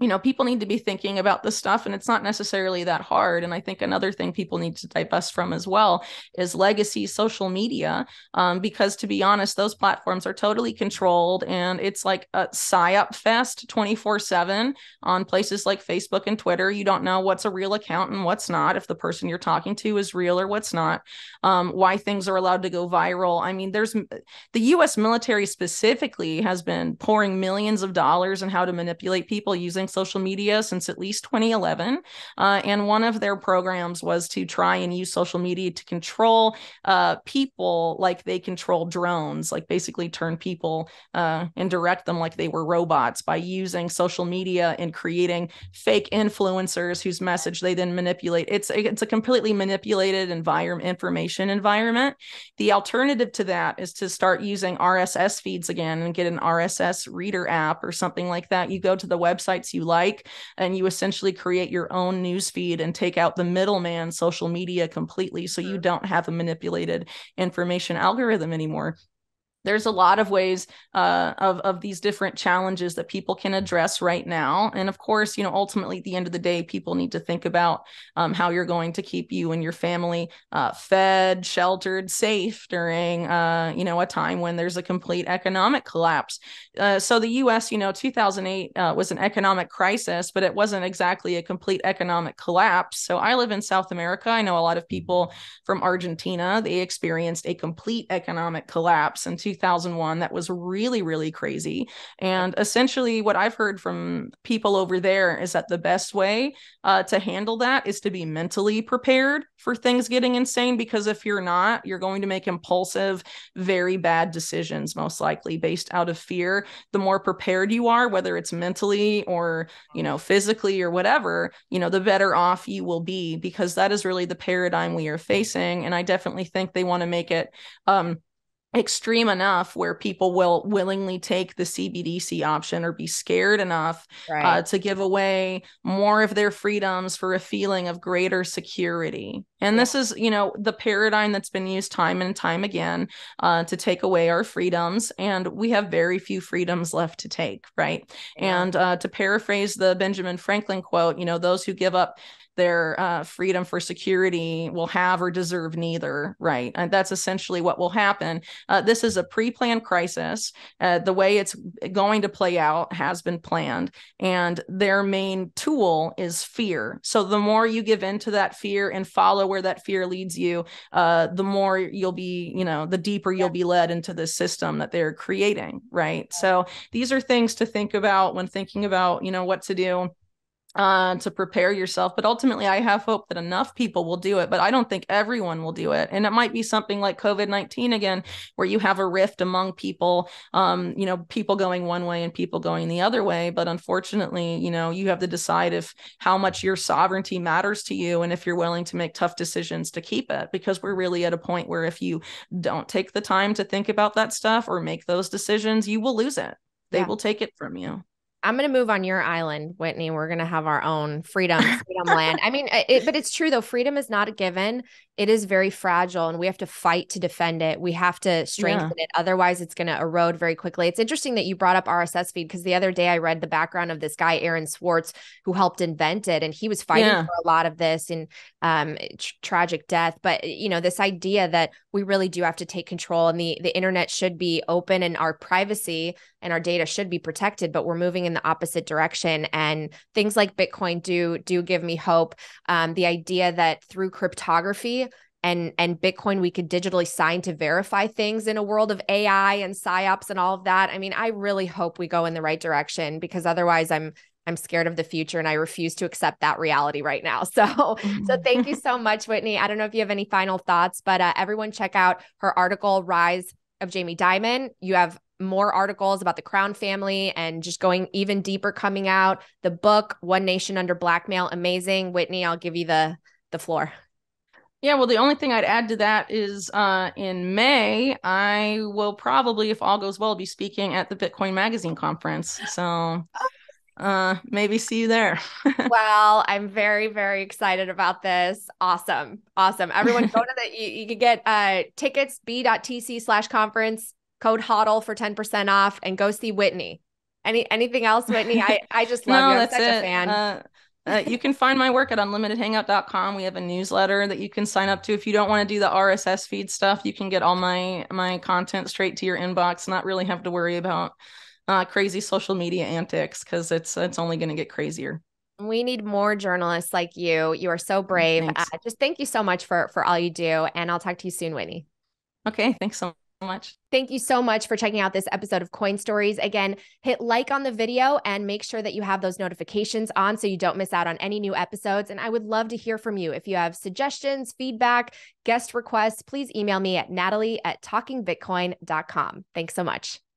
you know, people need to be thinking about this stuff, and it's not necessarily that hard. And I think another thing people need to divest from as well is legacy social media, um, because to be honest, those platforms are totally controlled, and it's like a psyop fest twenty four seven on places like Facebook and Twitter. You don't know what's a real account and what's not, if the person you're talking to is real or what's not, um, why things are allowed to go viral. I mean, there's the U.S. military specifically has been pouring millions of dollars in how to manipulate people using social media since at least 2011. Uh, and one of their programs was to try and use social media to control uh, people like they control drones, like basically turn people uh, and direct them like they were robots by using social media and creating fake influencers whose message they then manipulate. It's it's a completely manipulated environment, information environment. The alternative to that is to start using RSS feeds again and get an RSS reader app or something like that. You go to the websites you like and you essentially create your own news feed and take out the middleman social media completely so you mm-hmm. don't have a manipulated information algorithm anymore there's a lot of ways uh, of of these different challenges that people can address right now. And of course you know ultimately at the end of the day people need to think about um, how you're going to keep you and your family uh, fed sheltered safe during uh, you know a time when there's a complete economic collapse. Uh, so the us you know 2008 uh, was an economic crisis but it wasn't exactly a complete economic collapse. So i live in south america. I know a lot of people from argentina. They experienced a complete economic collapse in 2001 that was really, really crazy. And essentially, what I've heard from people over there is that the best way uh, to handle that is to be mentally prepared for things getting insane. Because if you're not, you're going to make impulsive, very bad decisions, most likely based out of fear. The more prepared you are, whether it's mentally or, you know, physically or whatever, you know, the better off you will be because that is really the paradigm we are facing. And I definitely think they want to make it um, extreme enough where people will willingly take the CBDC option or be scared enough uh, right. uh, to give away more of their freedoms for a feeling of greater security. And this is, you know, the paradigm that's been used time and time again uh, to take away our freedoms. And we have very few freedoms left to take, right? Yeah. And uh, to paraphrase the Benjamin Franklin quote, you know, those who give up their uh, freedom for security will have or deserve neither, right? And that's essentially what will happen. Uh, this is a pre planned crisis. Uh, the way it's going to play out has been planned, and their main tool is fear. So the more you give into that fear and follow where that fear leads you, uh, the more you'll be, you know, the deeper you'll be led into this system that they're creating, right? So these are things to think about when thinking about, you know, what to do uh, to prepare yourself. But ultimately, I have hope that enough people will do it. But I don't think everyone will do it. And it might be something like COVID 19 again, where you have a rift among people, um, you know, people going one way and people going the other way. But unfortunately, you know, you have to decide if how much your sovereignty matters to you and if you're willing to make tough decisions to keep it. Because we're really at a point where if you don't take the time to think about that stuff or make those decisions, you will lose it. They yeah. will take it from you. I'm going to move on your island, Whitney. We're going to have our own freedom, freedom land. I mean, it, but it's true though. Freedom is not a given. It is very fragile and we have to fight to defend it. We have to strengthen yeah. it. Otherwise, it's going to erode very quickly. It's interesting that you brought up RSS feed because the other day I read the background of this guy, Aaron Swartz, who helped invent it. And he was fighting yeah. for a lot of this in um, tr- tragic death. But, you know, this idea that we really do have to take control and the, the internet should be open and our privacy and our data should be protected, but we're moving in the opposite direction. And things like Bitcoin do do give me hope. Um, the idea that through cryptography and and Bitcoin we could digitally sign to verify things in a world of AI and psyops and all of that. I mean, I really hope we go in the right direction because otherwise I'm I'm scared of the future and I refuse to accept that reality right now. So, so thank you so much, Whitney. I don't know if you have any final thoughts, but uh, everyone check out her article, Rise of Jamie Dimon. You have more articles about the Crown family and just going even deeper coming out. The book One Nation Under Blackmail, amazing. Whitney, I'll give you the the floor. Yeah, well, the only thing I'd add to that is uh, in May, I will probably, if all goes well, be speaking at the Bitcoin Magazine conference. So uh, maybe see you there. well, I'm very, very excited about this. Awesome. Awesome. Everyone go to the, you, you can get uh, tickets, b.tc slash conference code HODL for 10% off and go see Whitney. Any anything else, Whitney? I, I just love no, you. I'm such it. a fan. Uh, uh, you can find my work at unlimitedhangout.com. We have a newsletter that you can sign up to. If you don't want to do the RSS feed stuff, you can get all my my content straight to your inbox, not really have to worry about uh, crazy social media antics because it's it's only going to get crazier. We need more journalists like you. You are so brave. Uh, just thank you so much for for all you do, and I'll talk to you soon, Whitney. Okay, thanks so much. Much. Thank you so much for checking out this episode of Coin Stories. Again, hit like on the video and make sure that you have those notifications on so you don't miss out on any new episodes. And I would love to hear from you. If you have suggestions, feedback, guest requests, please email me at natalie at talkingbitcoin.com. Thanks so much.